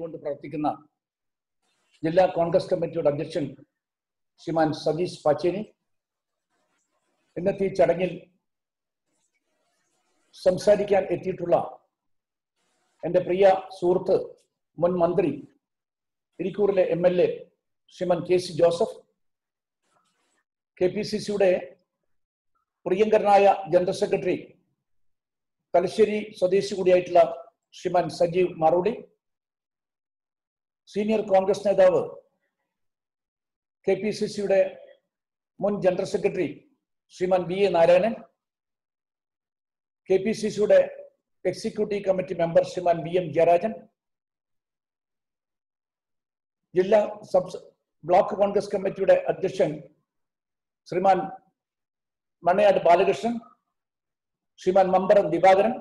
ചെയ്തുകൊണ്ട് പ്രവർത്തിക്കുന്ന ജില്ലാ കോൺഗ്രസ് കമ്മിറ്റിയുടെ അധ്യക്ഷൻ ശ്രീമാൻ സതീഷ് പാച്ചേനി. ഇന്നത്തെ ഈ ചടങ്ങിൽ സംസാരിക്കാൻ എത്തിയിട്ടുള്ള എന്റെ പ്രിയ സുഹൃത്ത് മുൻ മന്ത്രി ഇരിക്കൂറിലെ M L A Shriman K C Joseph K P C സിയുടെ പ്രിയങ്കരനായ ജനറൽ സെക്രട്ടറി തലശ്ശേരി സ്വദേശി കൂടിയായിട്ടുള്ള ശ്രീമാൻ സജീവ് മാറൂടി സീനിയർ കോൺഗ്രസ് നേതാവ് കെ പി സി സിയുടെ മുൻ general secretary Shriman V A Narayanan K P C സിയുടെ executive committee member Shriman V M Jayarajan ജില്ലാ sub block Congress കമ്മിറ്റിയുടെ അധ്യക്ഷൻ Shriman Mannayad Balakrishnan Shriman Mambaram Divakaran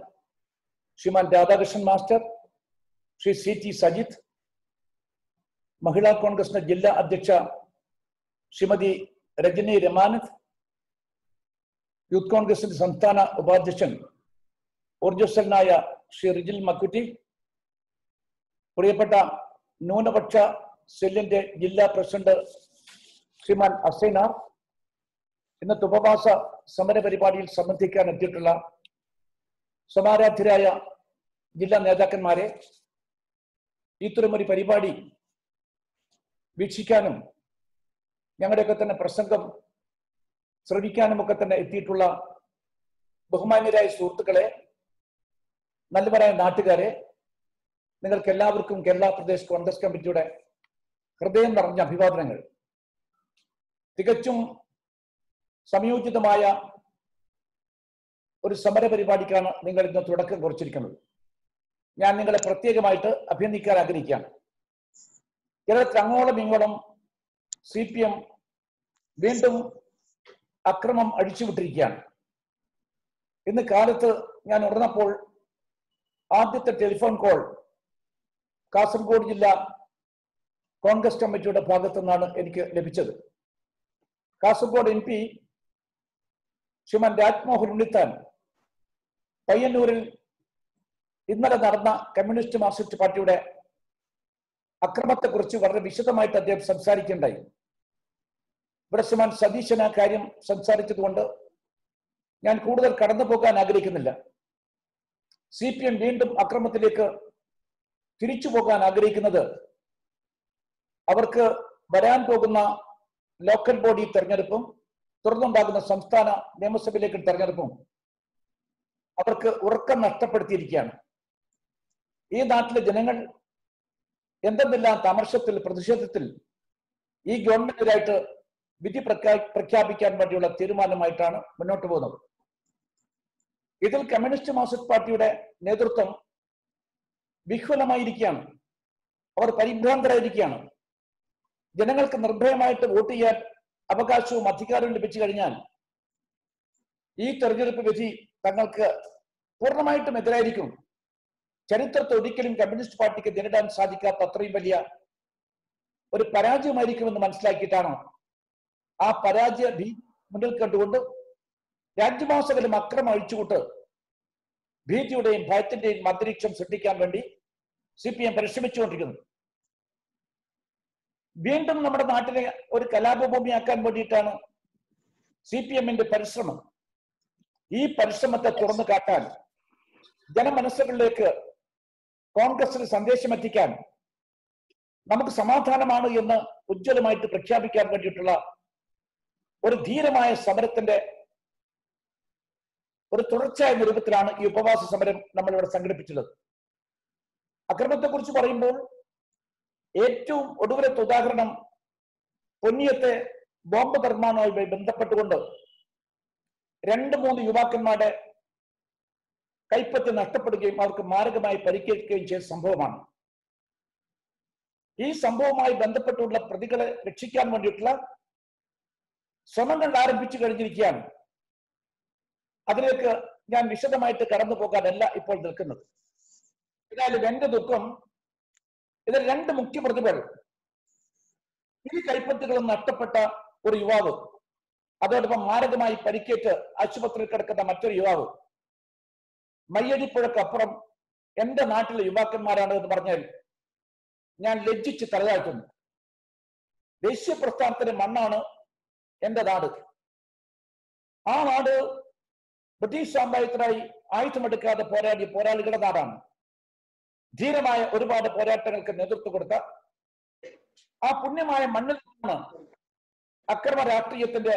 Shriman Radhakrishnan master Shri C T Sajith Mahila കോൺഗ്രസിന്റെ ജില്ലാ അധ്യക്ഷ Shrimati Rajani Ramanath youth കോൺഗ്രസിന്റെ സംസ്ഥാന ഉപാധ്യക്ഷൻ ഊർജസ്വലനായ ശ്രീ റിജിൽ മക്കുറ്റി പ്രിയപ്പെട്ട ന്യൂനപക്ഷ സെല്ലിന്റെ ജില്ലാ പ്രസിഡന്റ് ശ്രീമാൻ അസൈനാർ ഇന്നത്തെ ഉപവാസ സമര പരിപാടിയിൽ സംബന്ധിക്കാൻ എത്തിയിട്ടുള്ള സമാരാധ്യരായ ജില്ലാ നേതാക്കന്മാരെ ഇത്തരമൊരു പരിപാടി വീക്ഷിക്കാനും ഞങ്ങളുടെയൊക്കെ തന്നെ പ്രസംഗം ശ്രവിക്കാനും ഒക്കെ തന്നെ എത്തിയിട്ടുള്ള ബഹുമാന്യരായ സുഹൃത്തുക്കളെ നല്ലവരായ നാട്ടുകാരെ നിങ്ങൾക്ക് എല്ലാവർക്കും കേരള പ്രദേശ് കോൺഗ്രസ് കമ്മിറ്റിയുടെ ഹൃദയം നിറഞ്ഞ അഭിവാദനങ്ങൾ. തികച്ചും സംയോജിതമായ ഒരു സമര പരിപാടിക്കാണ് നിങ്ങൾ ഇന്ന് തുടക്കം കുറിച്ചിരിക്കുന്നത്. ഞാൻ നിങ്ങളെ പ്രത്യേകമായിട്ട് അഭിനന്ദിക്കാൻ ആഗ്രഹിക്കുകയാണ്. കേരളത്തിൽ അങ്ങോളം ഇങ്ങോളം സി പി എം വീണ്ടും അക്രമം അഴിച്ചുവിട്ടിരിക്കുകയാണ്. ഇന്ന് കാലത്ത് ഞാൻ ഉടനപ്പോൾ ആദ്യത്തെ ടെലിഫോൺ കോൾ കാസർഗോഡ് ജില്ല കോൺഗ്രസ് കമ്മിറ്റിയുടെ ഭാഗത്തു നിന്നാണ് എനിക്ക് ലഭിച്ചത്. കാസർഗോഡ് എം പി ശ്രീമാൻ രാജ്മോഹൻ ഉണ്ണിത്താൻ പയ്യന്നൂരിൽ ഇന്നലെ നടന്ന കമ്മ്യൂണിസ്റ്റ് മാർക്സിസ്റ്റ് പാർട്ടിയുടെ അക്രമത്തെക്കുറിച്ച് വളരെ വിശദമായിട്ട് അദ്ദേഹം സംസാരിക്കുകയുണ്ടായി ഇവിടെ ശ്രീമാൻ സതീശൻ ആ കാര്യം സംസാരിച്ചതുകൊണ്ട് ഞാൻ കൂടുതൽ കടന്നു പോകാൻ ആഗ്രഹിക്കുന്നില്ല. സി പി എം വീണ്ടും അക്രമത്തിലേക്ക് തിരിച്ചു പോകാൻ ആഗ്രഹിക്കുന്നത് അവർക്ക് വരാൻ പോകുന്ന ലോക്കൽ ബോഡി തെരഞ്ഞെടുപ്പും തുടർന്നുണ്ടാകുന്ന സംസ്ഥാന നിയമസഭയിലേക്ക് തെരഞ്ഞെടുപ്പും അവർക്ക് ഉറക്കം നഷ്ടപ്പെടുത്തിയിരിക്കുകയാണ്. ഈ നാട്ടിലെ ജനങ്ങൾ എന്തെന്നില്ല തമർശത്തിൽ പ്രതിഷേധത്തിൽ ഈ ഗവൺമെന്റിനായിട്ട് വിധി പ്രഖ്യാ പ്രഖ്യാപിക്കാൻ വേണ്ടിയുള്ള തീരുമാനമായിട്ടാണ് മുന്നോട്ട് പോകുന്നത്. ഇതിൽ കമ്മ്യൂണിസ്റ്റ് മാർക്സിസ്റ്റ് പാർട്ടിയുടെ നേതൃത്വം വിഹ്വലമായിരിക്കുകയാണ്. അവർ പരിഭ്രാന്തരായിരിക്കുകയാണ്. ജനങ്ങൾക്ക് നിർഭയമായിട്ട് വോട്ട് ചെയ്യാൻ അവകാശവും അധികാരവും ലഭിച്ചു കഴിഞ്ഞാൽ ഈ തെരഞ്ഞെടുപ്പ് വിധി തങ്ങൾക്ക് പൂർണമായിട്ടും എതിരായിരിക്കും. ചരിത്രത്തെ ഒരിക്കലും കമ്മ്യൂണിസ്റ്റ് പാർട്ടിക്ക് നേരിടാൻ സാധിക്കാത്ത അത്രയും വലിയ ഒരു പരാജയമായിരിക്കുമെന്ന് മനസ്സിലാക്കിയിട്ടാണ്? ആ പരാജയ ഭീ മുന്നിൽ കണ്ടുകൊണ്ട് രാജ്യമാസകലും അക്രമം അഴിച്ചുകൊണ്ട് ഭീതിയുടെയും ഭയത്തിന്റെയും അന്തരീക്ഷം സൃഷ്ടിക്കാൻ വേണ്ടി സി പി എം പരിശ്രമിച്ചുകൊണ്ടിരിക്കുന്നു. വീണ്ടും നമ്മുടെ നാട്ടിനെ ഒരു കലാപഭൂമിയാക്കാൻ വേണ്ടിയിട്ടാണ് സി പി എമ്മിന്റെ പരിശ്രമം. ഈ പരിശ്രമത്തെ തുറന്നു കാട്ടാൻ ജനമനസ്സുകളിലേക്ക് കോൺഗ്രസിന് സന്ദേശം എത്തിക്കാൻ നമുക്ക് സമാധാനമാണ് എന്ന് ഉജ്ജ്വലമായിട്ട് പ്രഖ്യാപിക്കാൻ വേണ്ടിയിട്ടുള്ള ഒരു ധീരമായ സമരത്തിന്റെ ഒരു തുടർച്ചയായ രൂപത്തിലാണ് ഈ ഉപവാസ സമരം നമ്മൾ ഇവിടെ സംഘടിപ്പിച്ചത്. അക്രമത്തെക്കുറിച്ച് പറയുമ്പോൾ ഏറ്റവും ഒടുവിലത്തെ ഉദാഹരണം പൊന്നിയത്തെ ബോംബ് നിർമ്മാണവുമായി ബന്ധപ്പെട്ടുകൊണ്ട് രണ്ട് മൂന്ന് യുവാക്കന്മാരുടെ കൈപ്പറ്റ് നഷ്ടപ്പെടുകയും അവർക്ക് മാരകമായി പരിക്കേൽക്കുകയും ചെയ്ത സംഭവമാണ്. ഈ സംഭവവുമായി ബന്ധപ്പെട്ടുള്ള പ്രതികളെ രക്ഷിക്കാൻ വേണ്ടിയിട്ടുള്ള ശ്രമങ്ങൾ ആരംഭിച്ചു കഴിഞ്ഞിരിക്കുകയാണ്. അതിലേക്ക് ഞാൻ വിശദമായിട്ട് കടന്നു പോകാനല്ല ഇപ്പോൾ നിൽക്കുന്നത്. എന്നാലും എന്റെ ദുഃഖം ഇതിൽ രണ്ട് മുഖ്യ പ്രതികൾ ഈ കൈപ്പത്തുകളും നഷ്ടപ്പെട്ട ഒരു യുവാവ് അതോടൊപ്പം മാരകമായി പരിക്കേറ്റ് ആശുപത്രിയിൽ കിടക്കുന്ന മറ്റൊരു യുവാവ്. മയ്യടിപ്പുഴക്കപ്പുറം എന്റെ നാട്ടിലെ യുവാക്കന്മാരാണ് എന്ന് പറഞ്ഞാൽ ഞാൻ ലജ്ജിച്ച് തലതാഴ്ത്തുന്നു. ദേശീയ പ്രസ്ഥാനത്തിന്റെ മണ്ണാണ് എന്റെ നാട്. ആ നാട് ബ്രിട്ടീഷ് സാമ്രാജ്യത്തിനായി ആയുധമെടുക്കാതെ പോരാടിയ പോരാളികളുടെ നാടാണ്. ധീരമായ ഒരുപാട് പോരാട്ടങ്ങൾക്ക് നേതൃത്വം കൊടുത്ത ആ പുണ്യമായ മണ്ണിൽ നിന്നാണ് അക്രമ രാഷ്ട്രീയത്തിന്റെ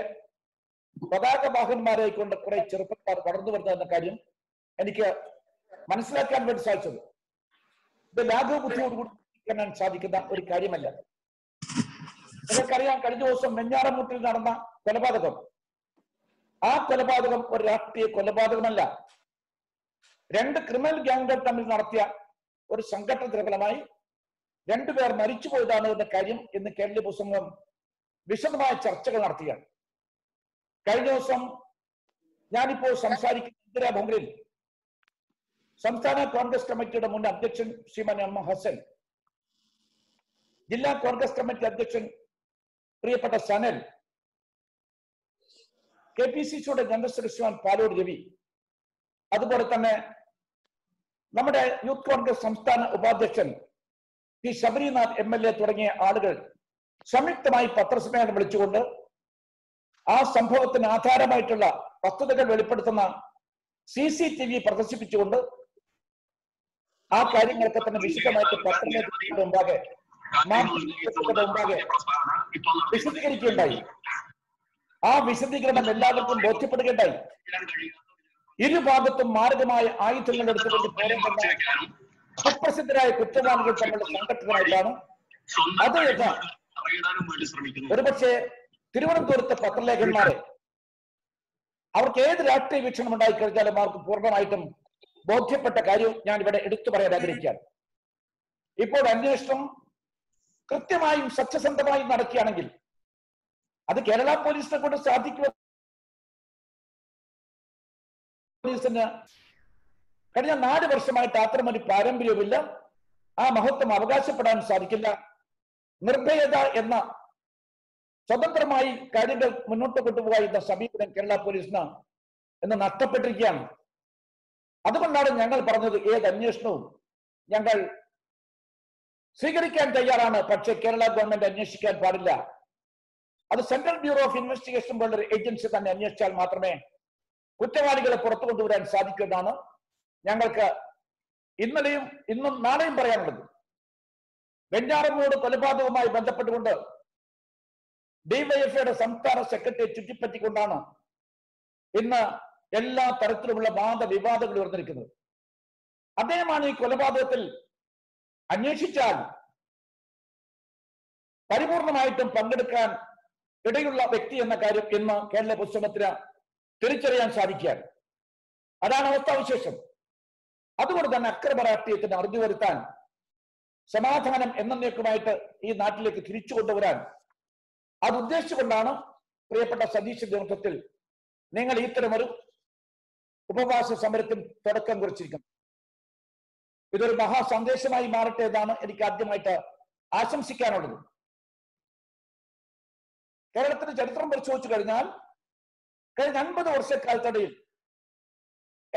പതാക വാഹന്മാരായി കൊണ്ട് കുറെ ചെറുപ്പക്കാർ വളർന്നു വരുന്ന കാര്യം എനിക്ക് മനസ്സിലാക്കാൻ വേണ്ടി സാധിച്ചത്. ഇത് ലാഘവ ബുദ്ധിയോടുകൂടി കാണാൻ സാധിക്കുന്ന ഒരു കാര്യമല്ല. നിങ്ങൾക്കറിയാം കഴിഞ്ഞ ദിവസം മെഞ്ഞാറമൂട്ടിൽ നടന്ന കൊലപാതകം. ആ കൊലപാതകം ഒരു രാഷ്ട്രീയ കൊലപാതകമല്ല. രണ്ട് ക്രിമിനൽ ഗ്യാങ്ങുകൾ തമ്മിൽ നടത്തിയ ഒരു സംഘട്ടനത്തിന്റെ ഫലമായി രണ്ടുപേർ മരിച്ചുപോയതാണ് എന്ന കാര്യം ഇന്ന് കേരള പുസ്തകം വിശദമായ ചർച്ചകൾ നടത്തുകയാണ്. കഴിഞ്ഞ ദിവസം ഞാനിപ്പോൾ സംസാരിക്കുന്ന ഇന്ദിരാഭവനിൽ സംസ്ഥാന കോൺഗ്രസ് കമ്മിറ്റിയുടെ മുൻ അധ്യക്ഷൻ ശ്രീമാൻ എം ഹസൻ ജില്ലാ കോൺഗ്രസ് കമ്മിറ്റി അധ്യക്ഷൻ പ്രിയപ്പെട്ട സനൽ കെ പി സി സിയുടെ ജനറൽ സെക്രട്ടറി ശ്രീമാൻ പാലോട് രവി അതുപോലെ തന്നെ നമ്മുടെ യൂത്ത് കോൺഗ്രസ് സംസ്ഥാന ഉപാധ്യക്ഷൻ P Sabarinath M L A തുടങ്ങിയ ആളുകൾ സംയുക്തമായി പത്രസമ്മേളനം വിളിച്ചുകൊണ്ട് ആ സംഭവത്തിന് ആധാരമായിട്ടുള്ള വസ്തുതകൾ വെളിപ്പെടുത്തുന്ന സി സി ടി വി പ്രദർശിപ്പിച്ചുകൊണ്ട് ആ കാര്യങ്ങളൊക്കെ തന്നെ വിശദമായിട്ട് പത്രത്തിന്റെ മുമ്പാകെ മാധ്യമങ്ങളുടെ മുമ്പാകെ വിശദീകരിക്കുകയുണ്ടായി. ആ വിശദീകരണം എല്ലാവർക്കും ബോധ്യപ്പെടുകയുണ്ടായി. ഇരുഭാഗത്തും മാരകമായ ആയുധങ്ങൾ എടുത്തുകൊണ്ട് പോരേണ്ട സുപ്രസിദ്ധരായ കുറ്റവാളികൾ തമ്മിലുള്ള സംഘടനമായിട്ടാണ് അത് ഒരുപക്ഷെ തിരുവനന്തപുരത്തെ പത്രലേഖന്മാരെ അവർക്ക് ഏത് രാഷ്ട്രീയ വീക്ഷണം ഉണ്ടായി കഴിഞ്ഞാലും അവർക്ക് പൂർണമായിട്ടും ബോധ്യപ്പെട്ട കാര്യം ഞാൻ ഇവിടെ എടുത്തു പറയാൻ ആഗ്രഹിക്കുകയാണ്. ഇപ്പോൾ അന്വേഷണം കൃത്യമായും സത്യസന്ധമായും നടക്കുകയാണെങ്കിൽ അത് കേരള പോലീസിനെ കൊണ്ട് സാധിക്കുമോ? പോലീസിന് കഴിഞ്ഞ നാല് വർഷമായിട്ട് അത്തരം ഒരു പാരമ്പര്യവുമില്ല. ആ മഹത്വം അവകാശപ്പെടാൻ സാധിക്കില്ല. നിർഭയത എന്ന സ്വതന്ത്രമായി കാര്യങ്ങൾ മുന്നോട്ട് കൊണ്ടുപോകുന്ന സമീപനം കേരള പോലീസിന് എന്ന് നഷ്ടപ്പെട്ടിരിക്കുകയാണ്. അതുകൊണ്ടാണ് ഞങ്ങൾ പറഞ്ഞത് ഏത് അന്വേഷണവും ഞങ്ങൾ സ്വീകരിക്കാൻ തയ്യാറാണ്. പക്ഷേ കേരള ഗവൺമെന്റ് അന്വേഷിക്കാൻ പാടില്ല. അത് സെൻട്രൽ ബ്യൂറോ ഓഫ് ഇൻവെസ്റ്റിഗേഷൻ പോലുള്ള ഏജൻസി തന്നെ അന്വേഷിച്ചാൽ മാത്രമേ കുറ്റവാളികളെ പുറത്തു കൊണ്ടുവരാൻ സാധിക്കൂ എന്നാണ് ഞങ്ങൾക്ക് ഇന്നലെയും ഇന്നും നാളെയും പറയാനുള്ളത്. വെഞ്ഞാറമ്മൂട് കൊലപാതകവുമായി ബന്ധപ്പെട്ടുകൊണ്ട് ഡിവൈഎഫ്ഐയുടെ സംസ്ഥാന സെക്രട്ടറി ചുറ്റിപ്പറ്റിക്കൊണ്ടാണ് ഇന്ന് എല്ലാ തരത്തിലുമുള്ള വാദവിവാദങ്ങൾ ഉയർന്നിരിക്കുന്നത്. അദ്ദേഹമാണ് ഈ കൊലപാതകത്തിൽ അന്വേഷിച്ചാൽ പരിപൂർണമായിട്ടും പങ്കെടുക്കാൻ ഇടയുള്ള വ്യക്തി എന്ന കാര്യം ഇന്ന് കേരള പുസ്തകത്തിന് തിരിച്ചറിയാൻ സാധിക്കുകയാണ്. അതാണ് അവസ്ഥാവിശേഷം അതുകൊണ്ട് തന്നെ അക്രമ രാഷ്ട്രീയത്തിന് അറിഞ്ഞു വരുത്താൻ സമാധാനം എന്നേക്കുമായിട്ട് ഈ നാട്ടിലേക്ക് തിരിച്ചു കൊണ്ടുവരാൻ അത് ഉദ്ദേശിച്ചുകൊണ്ടാണ് പ്രിയപ്പെട്ട സതീശ് നേതൃത്വത്തിൽ നിങ്ങൾ ഇത്തരമൊരു ഉപവാസ സമരത്തിന് തുടക്കം കുറിച്ചിരിക്കുന്നത് ഇതൊരു മഹാ സന്ദേശമായി മാറട്ടെ എന്നാണ് എനിക്ക് ആദ്യമായിട്ട് ആശംസിക്കാനുള്ളത്. കേരളത്തിന്റെ ചരിത്രം പരിശോധിച്ചു കഴിഞ്ഞാൽ കഴിഞ്ഞ അൻപത് വർഷക്കാലത്തടയിൽ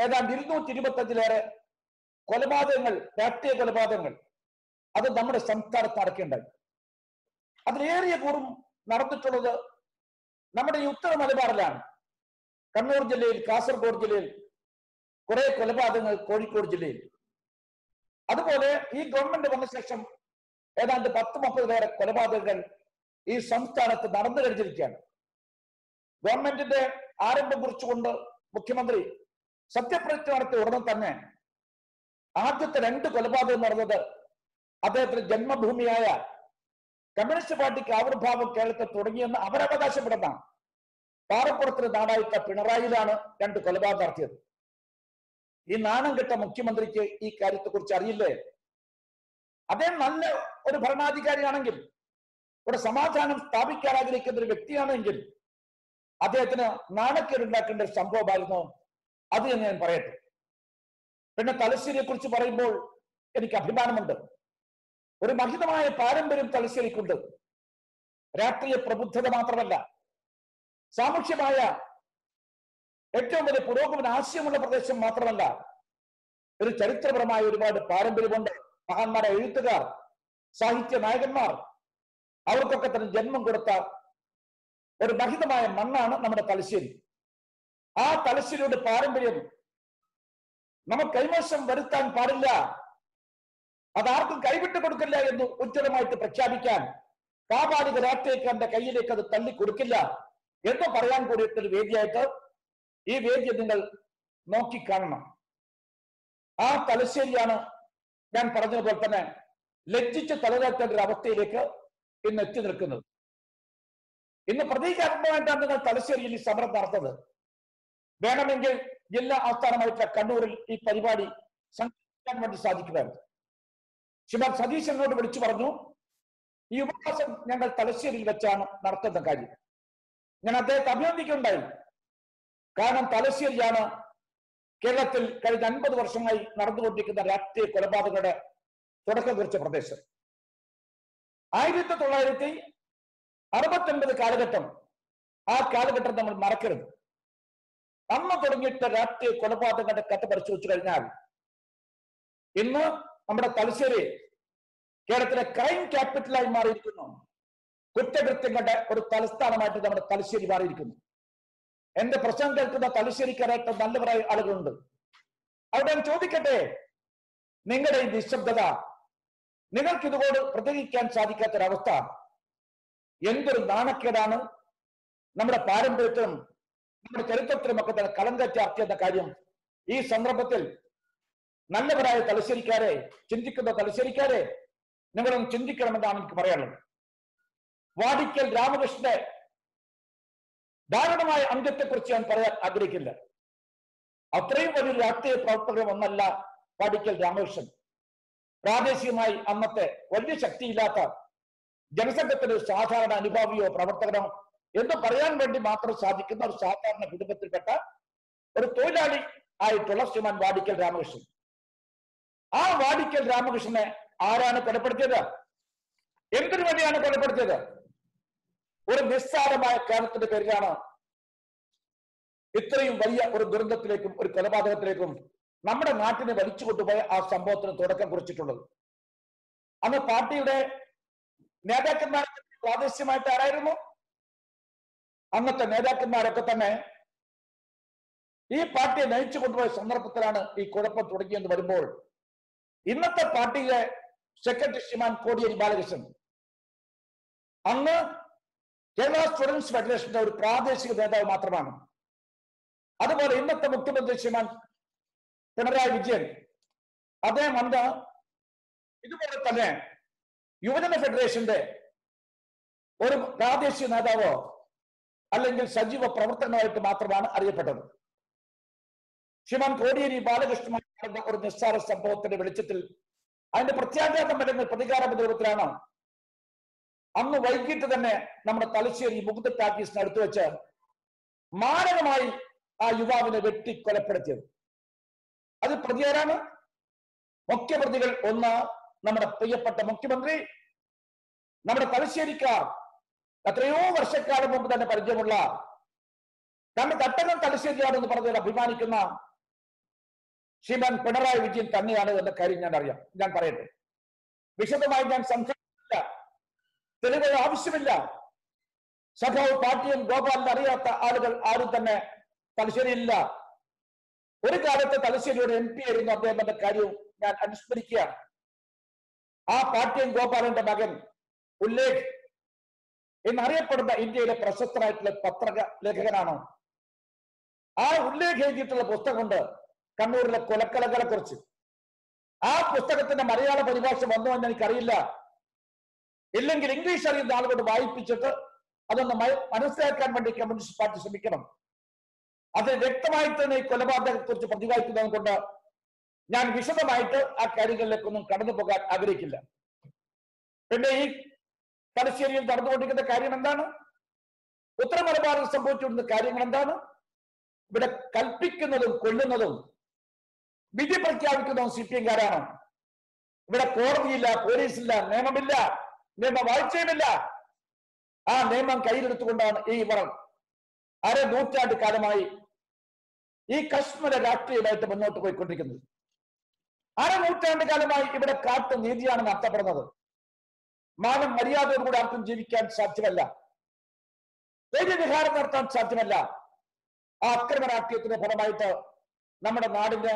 ഏതാണ്ട് ഇരുന്നൂറ്റി ഇരുപത്തി അഞ്ചിലേറെ കൊലപാതകങ്ങൾ രാഷ്ട്രീയ കൊലപാതകങ്ങൾ അത് നമ്മുടെ സംസ്ഥാനത്ത് നടക്കേണ്ടായി. അതിലേറിയ കൂറും നടന്നിട്ടുള്ളത് നമ്മുടെ ഈ ഉത്തര മലബാറിലാണ്. കണ്ണൂർ ജില്ലയിൽ കാസർഗോഡ് ജില്ലയിൽ കുറെ കൊലപാതകങ്ങൾ കോഴിക്കോട് ജില്ലയിൽ. അതുപോലെ ഈ ഗവൺമെന്റ് വന്ന ശേഷം ഏതാണ്ട് പത്ത് മുപ്പതിലേറെ കൊലപാതകങ്ങൾ ഈ സംസ്ഥാനത്ത് നടന്നു കഴിഞ്ഞിരിക്കുകയാണ്. ഗവൺമെന്റിന്റെ ആരംഭം കുറിച്ചുകൊണ്ട് മുഖ്യമന്ത്രി സത്യപ്രതിജ്ഞ നടത്തിയ ഉടനെ തന്നെ ആദ്യത്തെ രണ്ട് കൊലപാതകം നടന്നത് അദ്ദേഹത്തിന്റെ ജന്മഭൂമിയായ കമ്മ്യൂണിസ്റ്റ് പാർട്ടിക്ക് ആവിർഭാവം കേരളത്തിൽ തുടങ്ങിയെന്ന് അവരവകാശപ്പെടുന്ന പാറപ്പുറത്തിന് നാടായിട്ട പിണറായിലാണ് രണ്ട് കൊലപാതകം നടത്തിയത്. ഈ നാണം കെട്ട മുഖ്യമന്ത്രിക്ക് ഈ കാര്യത്തെക്കുറിച്ച് അറിയില്ലേ? അദ്ദേഹം നല്ല ഒരു ഭരണാധികാരിയാണെങ്കിൽ ഇവിടെ സമാധാനം സ്ഥാപിക്കാൻ ആഗ്രഹിക്കുന്ന ഒരു വ്യക്തിയാണെങ്കിൽ അദ്ദേഹത്തിന് നാണക്കേടുണ്ടാക്കേണ്ട ഒരു സംഭവമായിരുന്നു അത് എന്ന് ഞാൻ പറയട്ടെ. പിന്നെ തലശ്ശേരിയെ കുറിച്ച് പറയുമ്പോൾ എനിക്ക് അഭിമാനമുണ്ട്. ഒരു മഹിതമായ പാരമ്പര്യം തലശ്ശേരിക്കുണ്ട്. രാഷ്ട്രീയ പ്രബുദ്ധത മാത്രമല്ല സാമുഷ്യമായ ഏറ്റവും വലിയ പുരോഗമന ആശയമുള്ള പ്രദേശം മാത്രമല്ല ഒരു ചരിത്രപരമായ ഒരുപാട് പാരമ്പര്യമുണ്ട്. മഹാന്മാരെ എഴുത്തുകാർ സാഹിത്യ നായകന്മാർ അവർക്കൊക്കെ തന്നെ ജന്മം കൊടുത്ത ഒരു മഹിതമായ മണ്ണാണ് നമ്മുടെ തലശ്ശേരി. ആ തലശ്ശേരിയുടെ പാരമ്പര്യം നമുക്ക് കൈമോശം വരുത്താൻ പാടില്ല. അതാർക്കും കൈവിട്ട് കൊടുക്കില്ല എന്ന് ഉജ്ജ്വലമായിട്ട് പ്രഖ്യാപിക്കാൻ കാപാലിക രാഷ്ട്രീയക്കാരന്റെ കയ്യിലേക്ക് അത് തള്ളി കൊടുക്കില്ല എന്ന് പറയാൻ കൂടിയിട്ടൊരു വേദിയായിട്ട് ഈ വേദി നിങ്ങൾ നോക്കിക്കാണണം. ആ തലശ്ശേരിയാണ് ഞാൻ പറഞ്ഞതുപോലെ തന്നെ ലജ്ജിച്ച് തലതാഴ്ത്തേണ്ട ഒരു അവസ്ഥയിലേക്ക് ഇന്ന് എത്തി നിൽക്കുന്നത്. ഇന്ന് പ്രതീകാത്മകമായിട്ടാണ് നിങ്ങൾ തലശ്ശേരിയിൽ ഈ സമരം നടത്തുന്നത്. വേണമെങ്കിൽ ജില്ലാ ആസ്ഥാനമായിട്ടുള്ള കണ്ണൂരിൽ ഈ പരിപാടി സംഘടിപ്പിക്കാൻ വേണ്ടി സാധിക്കുമായിരുന്നു. ശ്രീമാൻ സതീശനോട് വിളിച്ചു പറഞ്ഞു ഈ ഉപവാസം ഞങ്ങൾ തലശ്ശേരിയിൽ വെച്ചാണ് നടത്തുന്ന കാര്യം. ഞാൻ അദ്ദേഹത്തെ അഭിനന്ദിക്കുന്നുണ്ടായി കാരണം തലശ്ശേരിയാണ് കേരളത്തിൽ കഴിഞ്ഞ അൻപത് വർഷമായി നടന്നുകൊണ്ടിരിക്കുന്ന രാഷ്ട്രീയ കൊലപാതകങ്ങളുടെ തുടക്കം കുറിച്ച പ്രദേശം. ആയിരത്തി തൊള്ളായിരത്തി അറുപത്തി ഒൻപത് കാലഘട്ടം ആ കാലഘട്ടം നമ്മൾ മറക്കരുത്. അന്ന് തുടങ്ങിയിട്ട് രാഷ്ട്രീയ കൊലപാതകങ്ങളുടെ കഥ പരിശോധിച്ചു കഴിഞ്ഞാൽ ഇന്ന് നമ്മുടെ തലശ്ശേരി കേരളത്തിലെ ക്രൈം ക്യാപിറ്റലായി മാറിയിരിക്കുന്നു. കുറ്റകൃത്യങ്ങളുടെ ഒരു തലസ്ഥാനമായിട്ട് നമ്മുടെ തലശ്ശേരി മാറിയിരിക്കുന്നു. എന്റെ പ്രശ്നം കേൾക്കുന്ന തലശ്ശേരിക്കാരായിട്ട് നല്ലവരായ ആളുകളുണ്ട്. അവിടെ ഞാൻ ചോദിക്കട്ടെ? നിങ്ങളുടെ ഈ നിശബ്ദത നിങ്ങൾക്ക് ഇതുകൊണ്ട് പ്രതികരിക്കാൻ സാധിക്കാത്തൊരവസ്ഥ എന്തൊരു നാണക്കേടാണ്? നമ്മുടെ പാരമ്പര്യത്തിനും നമ്മുടെ ചരിത്രത്തിലും ഒക്കെ തന്നെ കലങ്ക എന്ന കാര്യം ഈ സന്ദർഭത്തിൽ നല്ലവരായ തലശ്ശേരിക്കാരെ ചിന്തിക്കുന്ന തലശ്ശേരിക്കാരെ നിങ്ങളൊന്ന് ചിന്തിക്കണമെന്നാണ് എനിക്ക് പറയാനുള്ളത്. വാടിക്കൽ രാമകൃഷ്ണന്റെ ദാരുണമായ അന്ത്യത്തെക്കുറിച്ച് ഞാൻ പറയാൻ ആഗ്രഹിക്കില്ല. അത്രയും വലിയ രാഷ്ട്രീയ പ്രവർത്തകരും ഒന്നല്ല പാടിക്കൽ രാമകൃഷ്ണൻ. പ്രാദേശികമായി അന്നത്തെ വലിയ ശക്തിയില്ലാത്ത ജനസംഘത്തിന് സാധാരണ അനുഭാവിയോ പ്രവർത്തകനോ എന്ന് പറയാൻ വേണ്ടി മാത്രം സാധിക്കുന്ന ഒരു സാധാരണ കുടുംബത്തിൽപ്പെട്ട ഒരു തൊഴിലാളി ആയിട്ടുള്ള ശ്രീമാൻ വാടിക്കൽ രാമകൃഷ്ണൻ. ആ വാടിക്കൽ രാമകൃഷ്ണനെ ആരാണ് കൊലപ്പെടുത്തിയത്? എന്തിനു വേണ്ടിയാണ് കൊലപ്പെടുത്തിയത്? ഒരു നിസ്സാരമായ കാരണത്തിന്റെ പേരിലാണ് ഇത്രയും വലിയ ഒരു ദുരന്തത്തിലേക്കും ഒരു കൊലപാതകത്തിലേക്കും നമ്മുടെ നാട്ടിനെ വലിച്ചു കൊണ്ടുപോയ ആ സംഭവത്തിന് തുടക്കം കുറിച്ചിട്ടുള്ളത്. അന്ന് പാർട്ടിയുടെ നേതാക്കന്മാരെ പ്രാദേശികമായിട്ട് ആരായിരുന്നു? അന്നത്തെ നേതാക്കന്മാരൊക്കെ തന്നെ ഈ പാർട്ടിയെ നയിച്ചു കൊണ്ടുപോയ സന്ദർഭത്തിലാണ് ഈ കുഴപ്പം തുടങ്ങിയെന്ന് വരുമ്പോൾ ഇന്നത്തെ പാർട്ടിയിലെ സെക്രട്ടറി ശ്രീമാൻ കോടിയേരി ബാലകൃഷ്ണൻ അന്ന് കേരള സ്റ്റുഡൻസ് ഫെഡറേഷന്റെ ഒരു പ്രാദേശിക നേതാവ് മാത്രമാണ്. അതുപോലെ ഇന്നത്തെ മുഖ്യമന്ത്രി ശ്രീമാൻ പിണറായി വിജയൻ. അദ്ദേഹം അന്ന് ഇതുപോലെ തന്നെ യുവജന ഫെഡറേഷന്റെ ഒരു പ്രാദേശിക നേതാവോ അല്ലെങ്കിൽ സജീവ പ്രവർത്തനമായിട്ട് മാത്രമാണ് അറിയപ്പെട്ടത്. ശ്രീമാൻ കോടിയേരി ബാലകൃഷ്ണൻ നടന്ന ഒരു നിസ്സാര സംഭവത്തിന്റെ വെളിച്ചത്തിൽ അതിന്റെ പ്രത്യാഘാതം അല്ലെങ്കിൽ പ്രതികാര രൂപത്തിലാണ് അന്ന് വൈകിട്ട് തന്നെ നമ്മുടെ തലശ്ശേരി മുകുന്ദ ടാക്കീസിന് അടുത്ത് വെച്ച് മാരകമായി ആ യുവാവിനെ വെട്ടി കൊലപ്പെടുത്തിയത് അത് പ്രതിയാരാണ് മുഖ്യപ്രതികൾ ഒന്ന് നമ്മുടെ പ്രിയപ്പെട്ട മുഖ്യമന്ത്രി നമ്മുടെ തലശ്ശേരിക്കാർ. എത്രയോ വർഷക്കാലം മുമ്പ് തന്നെ പരിചയമുള്ള തന്റെ തട്ടകം തലശ്ശേരിയാണെന്ന് പറഞ്ഞതിൽ അഭിമാനിക്കുന്ന ശ്രീമാൻ പിണറായി വിജയൻ തന്നെയാണ് എന്ന കാര്യം ഞാൻ അറിയാം ഞാൻ പറയട്ടെ. വിശദമായി ഞാൻ സംസാരിക്കില്ല തെളിവുകൾ ആവശ്യമില്ല. സഖാവ് പാർട്ടിയും ഗോപാലിനെ അറിയാത്ത ആളുകൾ ആരും തന്നെ തലശ്ശേരിയില്ല ഒരു കാലത്ത് തലശ്ശേരിയുടെ എം പി ആയിരുന്നു അദ്ദേഹം എന്ന കാര്യവും ഞാൻ അനുസ്മരിക്കുകയാണ്. ആ പാർട്ടിയും ഗോപാലന്റെ മകൻ ഉല്ലേഖ് എന്നറിയപ്പെടുന്ന ഇന്ത്യയിലെ പ്രശസ്തനായിട്ടുള്ള പത്രക ലേഖകനാണ്. ആ ഉല്ലേഖ് എഴുതിയിട്ടുള്ള പുസ്തകമുണ്ട് കണ്ണൂരിലെ കൊലക്കലകളെ കുറിച്ച് ആ പുസ്തകത്തിന്റെ മലയാള പരിഭാഷ വന്നു എന്ന് എനിക്കറിയില്ല. ഇല്ലെങ്കിൽ ഇംഗ്ലീഷ് അറിയുന്ന ആളുകളോട് വായിപ്പിച്ചിട്ട് അതൊന്ന് മനസ്സിലാക്കാൻ വേണ്ടി കമ്മ്യൂണിസ്റ്റ് പാർട്ടി ശ്രമിക്കണം. അത് വ്യക്തമായി തന്നെ ഈ കൊലപാതകത്തെ കുറിച്ച് പ്രതിപാദിക്കുന്നത് കൊണ്ട് ഞാൻ വിശദമായിട്ട് ആ കാര്യങ്ങളിലേക്കൊന്നും കടന്നു പോകാൻ ആഗ്രഹിക്കില്ല. പിന്നെ ഈ തലശ്ശേരിയിൽ നടന്നുകൊണ്ടിരിക്കുന്ന കാര്യം എന്താണ്? ഉത്തര മലബാറിൽ സംഭവിച്ചുകൊണ്ടിരുന്ന കാര്യങ്ങൾ എന്താണ്? ഇവിടെ കൽപ്പിക്കുന്നതും കൊല്ലുന്നതും വിധി പ്രഖ്യാപിക്കുന്നതും സി പി എംകാരാണ്. ഇവിടെ കോടതിയില്ല പോലീസില്ല നിയമമില്ല. നിയമ വാഴ്ചയുമില്ല ആ നിയമം കയ്യിലെടുത്തുകൊണ്ടാണ് ഈ ഇവർ അര നൂറ്റാണ്ട് കാലമായി ഈ കശ്മീര രാഷ്ട്രീയമായിട്ട് മുന്നോട്ട് പോയിക്കൊണ്ടിരിക്കുന്നത്. അര നൂറ്റാണ്ട് കാലമായി ഇവിടെ കാട്ടു നീതിയാണ് നടത്തപ്പെടുന്നത് മാനം മര്യാദയോടുകൂടി ആർക്കും ജീവിക്കാൻ സാധ്യമല്ല. ധൈര്യവിഹാരം നടത്താൻ സാധ്യമല്ല. ആ അക്രമ രാഷ്ട്രീയത്തിന്റെ ഫലമായിട്ട് നമ്മുടെ നാടിന്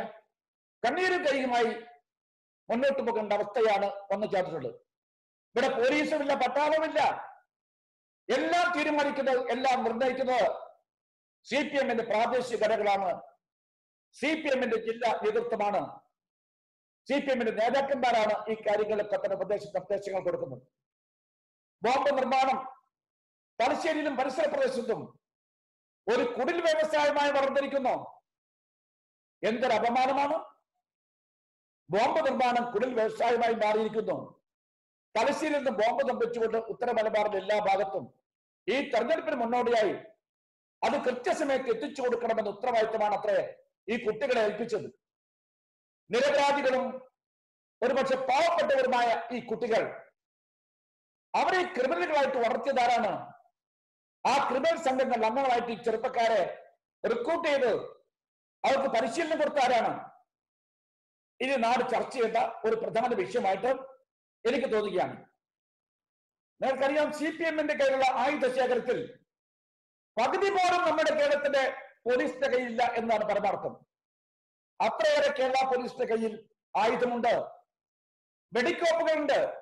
കണ്ണീരും കൈയുമായി മുന്നോട്ട് പോകേണ്ട അവസ്ഥയാണ് വന്നു ചേർന്നിട്ടുള്ളത് ഇവിടെ പോലീസുമില്ല പട്ടാളമില്ല എല്ലാം തീരുമാനിക്കുന്നത് എല്ലാം നിർണയിക്കുന്നത് സി പി എമ്മിന്റെ പ്രാദേശിക ഘടകളാണ് സി പി എമ്മിന്റെ ജില്ലാ നേതൃത്വമാണ്. സി പി എമ്മിന്റെ നേതാക്കന്മാരാണ് ഈ കാര്യങ്ങളൊക്കെ തന്നെ ഉപദേശ നിർദ്ദേശങ്ങൾ കൊടുക്കുന്നത്. ബോംബ് നിർമ്മാണം തലശ്ശേരിയിലും പരിസര പ്രദേശത്തും ഒരു കുടിൽ വ്യവസായമായി വളർന്നിരിക്കുന്നു. എന്തൊരു അപമാനമാണ് ബോംബ് നിർമ്മാണം കുടിൽ വ്യവസായമായി മാറിയിരിക്കുന്നു. തലശ്ശേരിയിൽ നിന്ന് ബോംബ് നിർമ്മിച്ചുകൊണ്ട് ഉത്തര മലബാറിന്റെ എല്ലാ ഭാഗത്തും ഈ തെരഞ്ഞെടുപ്പിന് മുന്നോടിയായി അത് കൃത്യസമയത്ത് എത്തിച്ചു കൊടുക്കണമെന്ന ഉത്തരവാദിത്തമാണ് അത്രേ ഈ കുട്ടികളെ ഏൽപ്പിച്ചത്. നിരപരാധികളും ഒരുപക്ഷെ പാവപ്പെട്ടവരുമായ ഈ കുട്ടികൾ അവരെ ക്രിമിനലുകളായിട്ട് വളർത്തിയതാരാണ്? ആ ക്രിമിനൽ സംഘങ്ങൾ അംഗങ്ങളായിട്ട് ഈ ചെറുപ്പക്കാരെ റിക്രൂട്ട് ചെയ്ത് അവർക്ക് പരിശീലനം കൊടുത്ത ആരാണ് ഇനി നാട് ചർച്ച ചെയ്യേണ്ട ഒരു പ്രധാന വിഷയമായിട്ട് എനിക്ക് തോന്നുകയാണ്. നിങ്ങൾക്കറിയാം സി പി എമ്മിന്റെ കയ്യിലുള്ള ആയുധ ശേഖരത്തിൽ പകുതി പോലും നമ്മുടെ കേരളത്തിന്റെ പോലീസിന്റെ കയ്യിലില്ല എന്നാണ് പരമാർത്ഥം. അത്രയേറെ കേരള പോലീസിന്റെ കയ്യിൽ ആയുധമുണ്ട്. വെടിക്കോപ്പുകളുണ്ട്.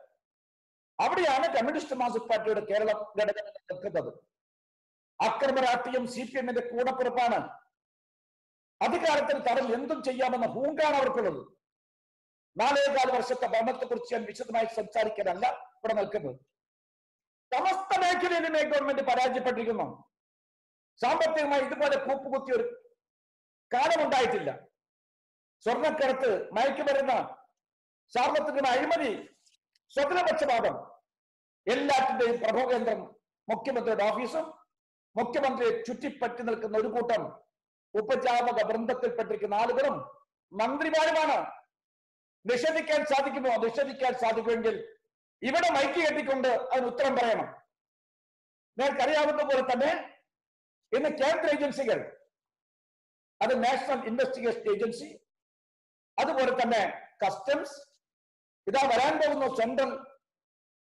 അവിടെയാണ് കമ്മ്യൂണിസ്റ്റ് മാർക്സിസ്റ്റ് പാർട്ടിയുടെ കേരള ഘടകം നിൽക്കുന്നത്. അക്രമ രാഷ്ട്രീയം സി പി എമ്മിന്റെ കൂടപ്പിറപ്പാണ്. അധികാരത്തിൽ തടൽ എന്തും ചെയ്യാമെന്ന ഹൂങ്കാണ് അവർക്കുള്ളത്. നാലേകാൽ വർഷത്തെ ഭരണത്തെക്കുറിച്ച് ഞാൻ വിശദമായി സംസാരിക്കാനല്ല ഇവിടെ നിൽക്കുന്നത്. സമസ്ത മേഖലയിലും ഈ ഗവൺമെന്റ് പരാജയപ്പെട്ടിരിക്കുന്നു. സാമ്പത്തികമായി ഇതുപോലെ കൂപ്പുകുത്തിയ ഒരു കാലമുണ്ടായിട്ടില്ല. സ്വർണക്കടത്ത് മയക്കുമരുന്ന് സാമ്പത്തിക അഴിമതി സ്വപ്നപക്ഷപാതം. എല്ലാറ്റിന്റെയും പ്രഭുകേന്ദ്രം മുഖ്യമന്ത്രിയുടെ ഓഫീസും മുഖ്യമന്ത്രിയെ ചുറ്റിപ്പറ്റി നിൽക്കുന്ന ഒരു കൂട്ടം ഉപജാപക വൃന്ദത്തിൽപ്പെട്ടിരിക്കുന്ന ആളുകളും മന്ത്രിമാരുമാണ്. നിഷേധിക്കാൻ സാധിക്കുമോ? നിഷേധിക്കാൻ സാധിക്കുമെങ്കിൽ ഇവിടെ മൈക്ക് കെട്ടിക്കൊണ്ട് അതിന് ഉത്തരം പറയണം. നിങ്ങൾക്കറിയാവുന്ന പോലെ തന്നെ ഇന്ന് കേന്ദ്ര ഏജൻസികൾ അത് നാഷണൽ ഇൻവെസ്റ്റിഗേഷൻ ഏജൻസി അതുപോലെ തന്നെ കസ്റ്റംസ് ഇതാ വരാൻ പോകുന്ന സെൻട്രൽ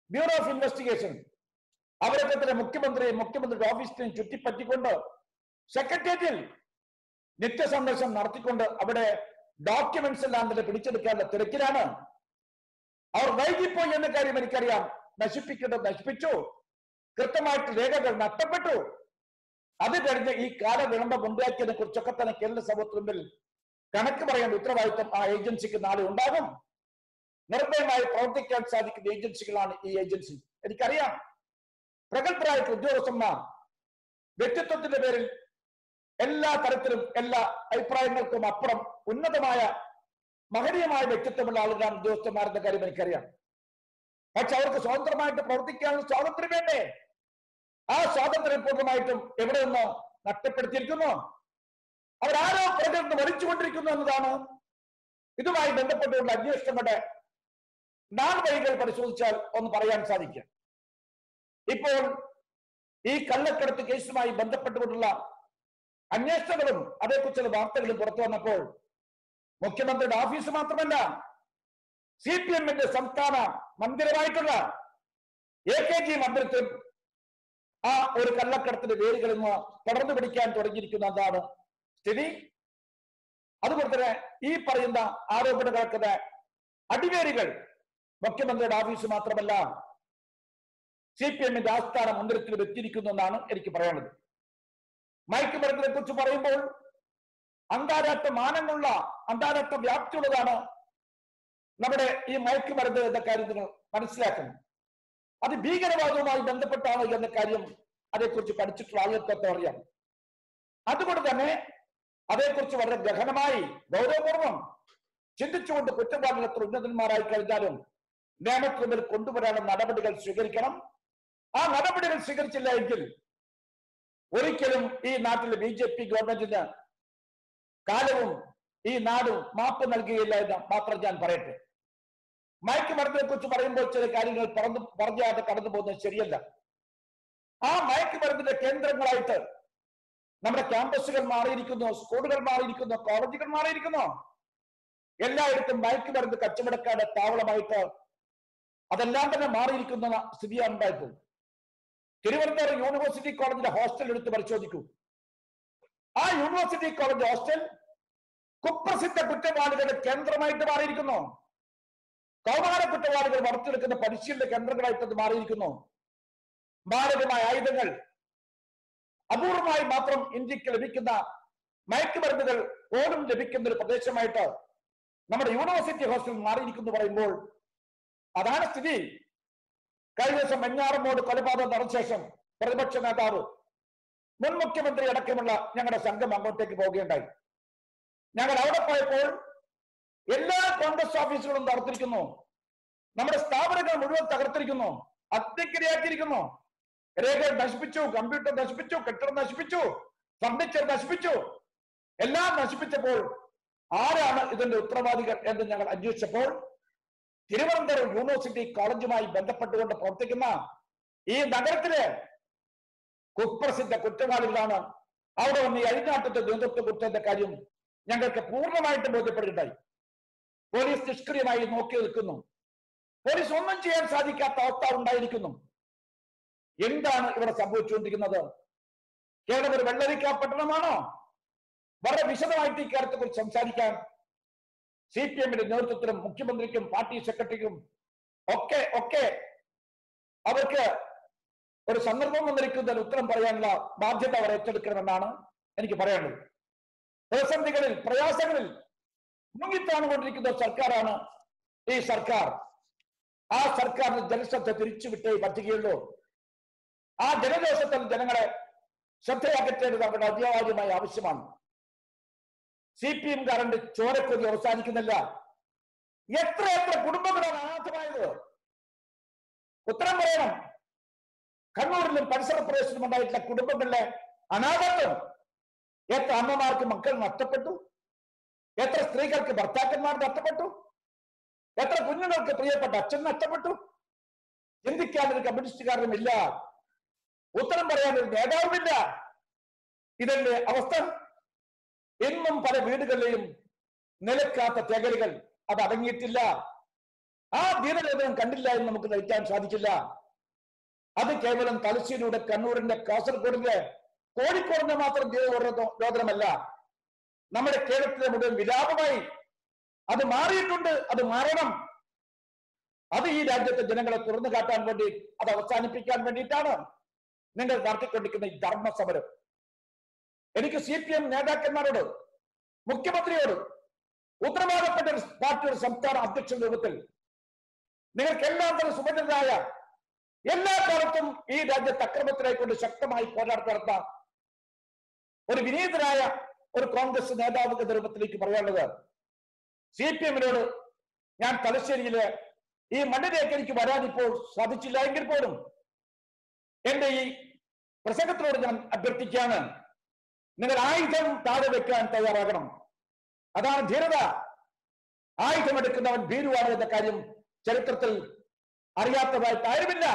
ബ്യൂറോ ഓഫ് ഇൻവെസ്റ്റിഗേഷൻ അവരൊക്കെ തന്നെ മുഖ്യമന്ത്രി മുഖ്യമന്ത്രിയുടെ ഓഫീസിനെയും ചുറ്റിപ്പറ്റിക്കൊണ്ട് സെക്രട്ടേറിയറ്റിൽ നിത്യസന്ദർശനം നടത്തിക്കൊണ്ട് അവിടെ ഡോക്യുമെന്റ്സ് എല്ലാം തന്നെ പിടിച്ചെടുക്കാനുള്ള തിരക്കിലാണ്. അവർ വൈകിപ്പോയി എന്ന കാര്യം എനിക്കറിയാം. നശിപ്പിക്കേണ്ടത് നശിപ്പിച്ചു. കൃത്യമായിട്ട് രേഖകൾ നഷ്ടപ്പെട്ടു. അത് കഴിഞ്ഞ് ഈ കാലവിളംബം ഉണ്ടാക്കിയതിനെ കുറിച്ചൊക്കെ തന്നെ കേരള സമൂഹത്തിന് മുമ്പിൽ കണക്ക് പറയേണ്ട ഉത്തരവാദിത്വം ആ ഏജൻസിക്ക് നാളെ ഉണ്ടാകും. നിർഭയമായി പ്രവർത്തിക്കാൻ സാധിക്കുന്ന ഏജൻസികളാണ് ഈ ഏജൻസി. എനിക്കറിയാം. പ്രഗത്ഭരായിട്ടുള്ള ഉദ്യോഗസ്ഥന്മാർ വ്യക്തിത്വത്തിന്റെ പേരിൽ എല്ലാ തരത്തിലും എല്ലാ അഭിപ്രായങ്ങൾക്കും അപ്പുറം ഉന്നതമായ മഹനീയമായ വ്യക്തിത്വമുള്ള ആളുകളാണ് ഉദ്യോഗസ്ഥന്മാരുടെ കാര്യം എനിക്കറിയാം. പക്ഷെ അവർക്ക് സ്വതന്ത്രമായിട്ട് പ്രവർത്തിക്കാനുള്ള സ്വാതന്ത്ര്യം വേണ്ടേ? ആ സ്വാതന്ത്ര്യം പൂർണമായിട്ടും എവിടെ നിന്ന് നഷ്ടപ്പെടുത്തിയിരിക്കുന്നു? അവരാരോ പ്രകടനം വലിച്ചുകൊണ്ടിരിക്കുന്നു എന്നതാണ് ഇതുമായി ബന്ധപ്പെട്ടുള്ള അന്വേഷണങ്ങളുടെ നാൾവഴികൾ പരിശോധിച്ചാൽ ഒന്ന് പറയാൻ സാധിക്കും ഇപ്പോൾ ഈ കള്ളക്കടത്ത് കേസുമായി ബന്ധപ്പെട്ടുകൊണ്ടുള്ള അന്വേഷണങ്ങളും അതേക്കുറിച്ചുള്ള വാർത്തകളും പുറത്തു വന്നപ്പോൾ മുഖ്യമന്ത്രിയുടെ ഓഫീസ് മാത്രമല്ല സി പി എമ്മിന്റെ സംസ്ഥാന മന്ദിരമായിട്ടുള്ള എ കെ ജി മന്ദിരത്തിൽ ആ ഒരു കള്ളക്കടത്തിന്റെ വേരുകളിൽ നിന്ന് പടർന്നു പിടിക്കാൻ തുടങ്ങിയിരിക്കുന്ന എന്താണ് സ്ഥിതി? അതുപോലെ തന്നെ ഈ പറയുന്ന ആരോപണങ്ങൾക്ക് അടിവേരുകൾ മുഖ്യമന്ത്രിയുടെ ഓഫീസ് മാത്രമല്ല സി പി എമ്മിന്റെ ആസ്ഥാന മന്ദിരത്തിൽ എത്തിയിരിക്കുന്നു എന്നാണ് എനിക്ക് പറയാനുള്ളത്. മയക്കുമരുന്നിനെ കുറിച്ച് പറയുമ്പോൾ അന്താരാഷ്ട്ര മാനങ്ങളുള്ള അന്താരാഷ്ട്ര വ്യാപ്തിയുള്ളതാണ് നമ്മുടെ ഈ മയക്കുമരുന്ന് എന്ന കാര്യത്തിന് മനസ്സിലാക്കണം. അത് ഭീകരവാദവുമായി ബന്ധപ്പെട്ടാണ് എന്ന കാര്യം അതേക്കുറിച്ച് പഠിച്ചിട്ടുള്ള ആളുകൾക്കൊക്കെ അറിയാം. അതുകൊണ്ട് തന്നെ അതേക്കുറിച്ച് വളരെ ഗഹനമായി ഗൗരവപൂർവം ചിന്തിച്ചുകൊണ്ട് കുറ്റവാളികൾ ഉന്നതന്മാരായി കഴിഞ്ഞാലും നിയമത്തിന് കൊണ്ടുവരാനുള്ള നടപടികൾ സ്വീകരിക്കണം. ആ നടപടികൾ സ്വീകരിച്ചില്ല എങ്കിൽ ഒരിക്കലും ഈ നാട്ടിലെ ബി ജെ പി ഗവൺമെന്റിന് കാലവും ഈ നാടും മാപ്പ് നൽകുകയില്ല എന്ന് മാത്രം ഞാൻ പറയട്ടെ. മയക്കുമരുന്നിനെ കുറിച്ച് പറയുമ്പോൾ ചില കാര്യങ്ങൾ പറഞ്ഞു പറഞ്ഞാതെ കടന്നു പോകുന്നത് ശരിയല്ല. ആ മയക്കുമരുന്നിന്റെ കേന്ദ്രങ്ങളായിട്ട് നമ്മുടെ ക്യാമ്പസുകൾ മാറിയിരിക്കുന്നു സ്കൂളുകൾ മാറിയിരിക്കുന്നു കോളേജുകൾ മാറിയിരിക്കുന്നു. എല്ലായിടത്തും മയക്കുമരുന്ന് കച്ചവടക്കാരുടെ താവളമായിട്ട് അതെല്ലാം തന്നെ മാറിയിരിക്കുന്ന സ്ഥിതിയാണ് ഉണ്ടായിട്ടുള്ളത് തിരുവനന്തപുരം യൂണിവേഴ്സിറ്റി കോളേജിലെ ഹോസ്റ്റൽ എടുത്ത് പരിശോധിക്കൂ. ആ യൂണിവേഴ്സിറ്റി കോളേജ് ഹോസ്റ്റൽ കുപ്രസിദ്ധ കുറ്റവാളികളുടെ കേന്ദ്രമായിട്ട് മാറിയിരിക്കുന്നു. കൗമാര കുറ്റവാളികൾ വളർത്തിയെടുക്കുന്ന പരിശീലന കേന്ദ്രങ്ങളായിട്ട് അത് മാറിയിരിക്കുന്നു. മാരകമായ ആയുധങ്ങൾ അപൂർവമായി മാത്രം ഇന്ത്യയ്ക്ക് ലഭിക്കുന്ന മയക്കുമരുന്നുകൾ പോലും ലഭിക്കുന്ന ഒരു പ്രദേശമായിട്ട് നമ്മുടെ യൂണിവേഴ്സിറ്റി ഹോസ്റ്റൽ മാറിയിരിക്കുന്നു പറയുമ്പോൾ അതാണ് സ്ഥിതി. കഴിഞ്ഞ ദിവസം വെഞ്ഞാറമ്മോട് കൊലപാതകം നടന്ന ശേഷം പ്രതിപക്ഷ നേതാവ് മുൻ മുഖ്യമന്ത്രി അടക്കമുള്ള ഞങ്ങളുടെ സംഘം അങ്ങോട്ടേക്ക് പോവുകയുണ്ടായി. ഞങ്ങൾ അവിടെ പോയപ്പോൾ എല്ലാ കോൺഗ്രസ് ഓഫീസുകളും തകർത്തിരിക്കുന്നു. നമ്മുടെ സ്ഥാപനങ്ങൾ മുഴുവൻ തകർത്തിരിക്കുന്നു. അഗ്നിക്കിരയാക്കിയിരിക്കുന്നു. രേഖകൾ നശിപ്പിച്ചു കമ്പ്യൂട്ടർ നശിപ്പിച്ചു കെട്ടിടം നശിപ്പിച്ചു ഫർണിച്ചർ നശിപ്പിച്ചു. എല്ലാം നശിപ്പിച്ചപ്പോൾ ആരാണ് ഇതിന്റെ ഉത്തരവാദികൾ എന്ന് ഞങ്ങൾ അന്വേഷിച്ചപ്പോൾ തിരുവനന്തപുരം യൂണിവേഴ്സിറ്റി കോളേജുമായി ബന്ധപ്പെട്ടുകൊണ്ട് പ്രവർത്തിക്കുന്ന ഈ നഗരത്തിലെ കുപ്രസിദ്ധ കുറ്റവാളികളാണ് അവിടെ വന്ന് ഈ അഴിഞ്ഞാട്ടത്തെ നേതൃത്വം കൊടുത്തതിന്റെ കാര്യം ഞങ്ങൾക്ക് പൂർണമായിട്ടും ബോധ്യപ്പെടുകയുണ്ടായി. പോലീസ് നിഷ്ക്രിയമായി നോക്കി നിൽക്കുന്നു. പോലീസ് ഒന്നും ചെയ്യാൻ സാധിക്കാത്ത അവസ്ഥ ഉണ്ടായിരിക്കുന്നു. എന്താണ് ഇവിടെ സംഭവിച്ചുകൊണ്ടിരിക്കുന്നത്? കേരളം ഒരു വെള്ളരിക്ക പട്ടണമാണോ? വളരെ വിശദമായിട്ട് ഇക്കാര്യത്തെ കുറിച്ച് സംസാരിക്കാൻ സി പി എമ്മിന്റെ നേതൃത്വത്തിലും മുഖ്യമന്ത്രിക്കും പാർട്ടി സെക്രട്ടറിക്കും ഒക്കെ ഒക്കെ അവർക്ക് ഒരു സന്ദർഭം വന്നിരിക്കുന്ന ഉത്തരം പറയാനുള്ള ബാധ്യത അവർ ഏറ്റെടുക്കണമെന്നാണ് എനിക്ക് പറയാനുള്ളത്. പ്രതിസന്ധികളിൽ പ്രയാസങ്ങളിൽ മുങ്ങിത്താണുകൊണ്ടിരിക്കുന്ന സർക്കാരാണ് ഈ സർക്കാർ. ആ സർക്കാരിന് ജനശ്രദ്ധ തിരിച്ചുവിട്ടേ പറ്റുകയുള്ളൂ. ആ ജനദേശത്തിൽ ജനങ്ങളെ ശ്രദ്ധയാക്കേണ്ടത് അവരുടെ അത്യാവശ്യമായ ആവശ്യമാണ്. സി പി എംകാരന്റെ ചോരക്കൊതി അവസാനിക്കുന്നില്ല. എത്ര എത്ര കുടുംബങ്ങളാണ് അനാഥമായത് ഉത്തരം പറയണം. കണ്ണൂരിലും പരിസര പ്രദേശത്തും ഉണ്ടായിട്ടുള്ള കുടുംബങ്ങളിലെ അനാഥത്വം. എത്ര അമ്മമാർക്ക് മക്കൾ നഷ്ടപ്പെട്ടു? എത്ര സ്ത്രീകൾക്ക് ഭർത്താക്കന്മാർ നഷ്ടപ്പെട്ടു? എത്ര കുഞ്ഞുങ്ങൾക്ക് പ്രിയപ്പെട്ട അച്ഛൻ നഷ്ടപ്പെട്ടു? ചിന്തിക്കാൻ ഒരു കമ്മ്യൂണിസ്റ്റുകാരനും ഇല്ല. ഉത്തരം പറയാൻ ഒരു നേതാവുമില്ല. ഇതല്ലേ അവസ്ഥ? ഇന്നും പല വീടുകളിലെയും നിലക്കാത്ത തേകലുകൾ അത് അടങ്ങിയിട്ടില്ല. ആ ധീരവേദനം കണ്ടില്ല എന്ന് നമുക്ക് നയിക്കാൻ സാധിക്കില്ല. അത് കേവലം തലശ്ശേരിയുടെ കണ്ണൂരിന്റെ കാസർഗോഡിന്റെ കോഴിക്കോടിന്റെ മാത്രം രോദനമല്ല നമ്മുടെ കേരളത്തിലെ മുഴുവൻ വിലാപമായി അത് മാറിയിട്ടുണ്ട്. അത് മാറണം. അത് ഈ രാജ്യത്തെ ജനങ്ങളെ തുറന്നു കാട്ടാൻ വേണ്ടി അത് അവസാനിപ്പിക്കാൻ വേണ്ടിയിട്ടാണ് നിങ്ങൾ നടത്തിക്കൊണ്ടിരിക്കുന്ന ഈ ധർമ്മ സമരം എനിക്ക് സി പി എം നേതാക്കന്മാരോട് മുഖ്യമന്ത്രിയോട് ഉത്തരവാദപ്പെട്ട ഒരു പാർട്ടിയുടെ സംസ്ഥാന അധ്യക്ഷ രൂപത്തിൽ നിങ്ങൾക്ക് എല്ലാം തന്നെ സുഭദ്രരായ എല്ലാ കാലത്തും ഈ രാജ്യത്ത് അക്രമത്തിനെ കൊണ്ട് ശക്തമായി പോരാട്ടം നടത്താം ഒരു വിനീതനായ ഒരു കോൺഗ്രസ് നേതാവ് രൂപത്തിലേക്ക് പറയാനുള്ളത് സി പി എമ്മിനോട് ഞാൻ തലശ്ശേരിയിലെ ഈ മണ്ണിലേക്ക് എനിക്ക് വരാൻ ഇപ്പോൾ സാധിച്ചില്ല എങ്കിൽ പോലും എന്റെ ഈ പ്രസംഗത്തിനോട് ഞാൻ അഭ്യർത്ഥിക്കുകയാണ്. നിങ്ങൾ ആയുധം താഴെ വെക്കാൻ തയ്യാറാകണം. അതാണ് ധീരത. ആയുധമെടുക്കുന്നവൻ ഭീരുവാണ് എന്ന കാര്യം ചരിത്രത്തിൽ അറിയാത്തതായിട്ട് ആരുമില്ല.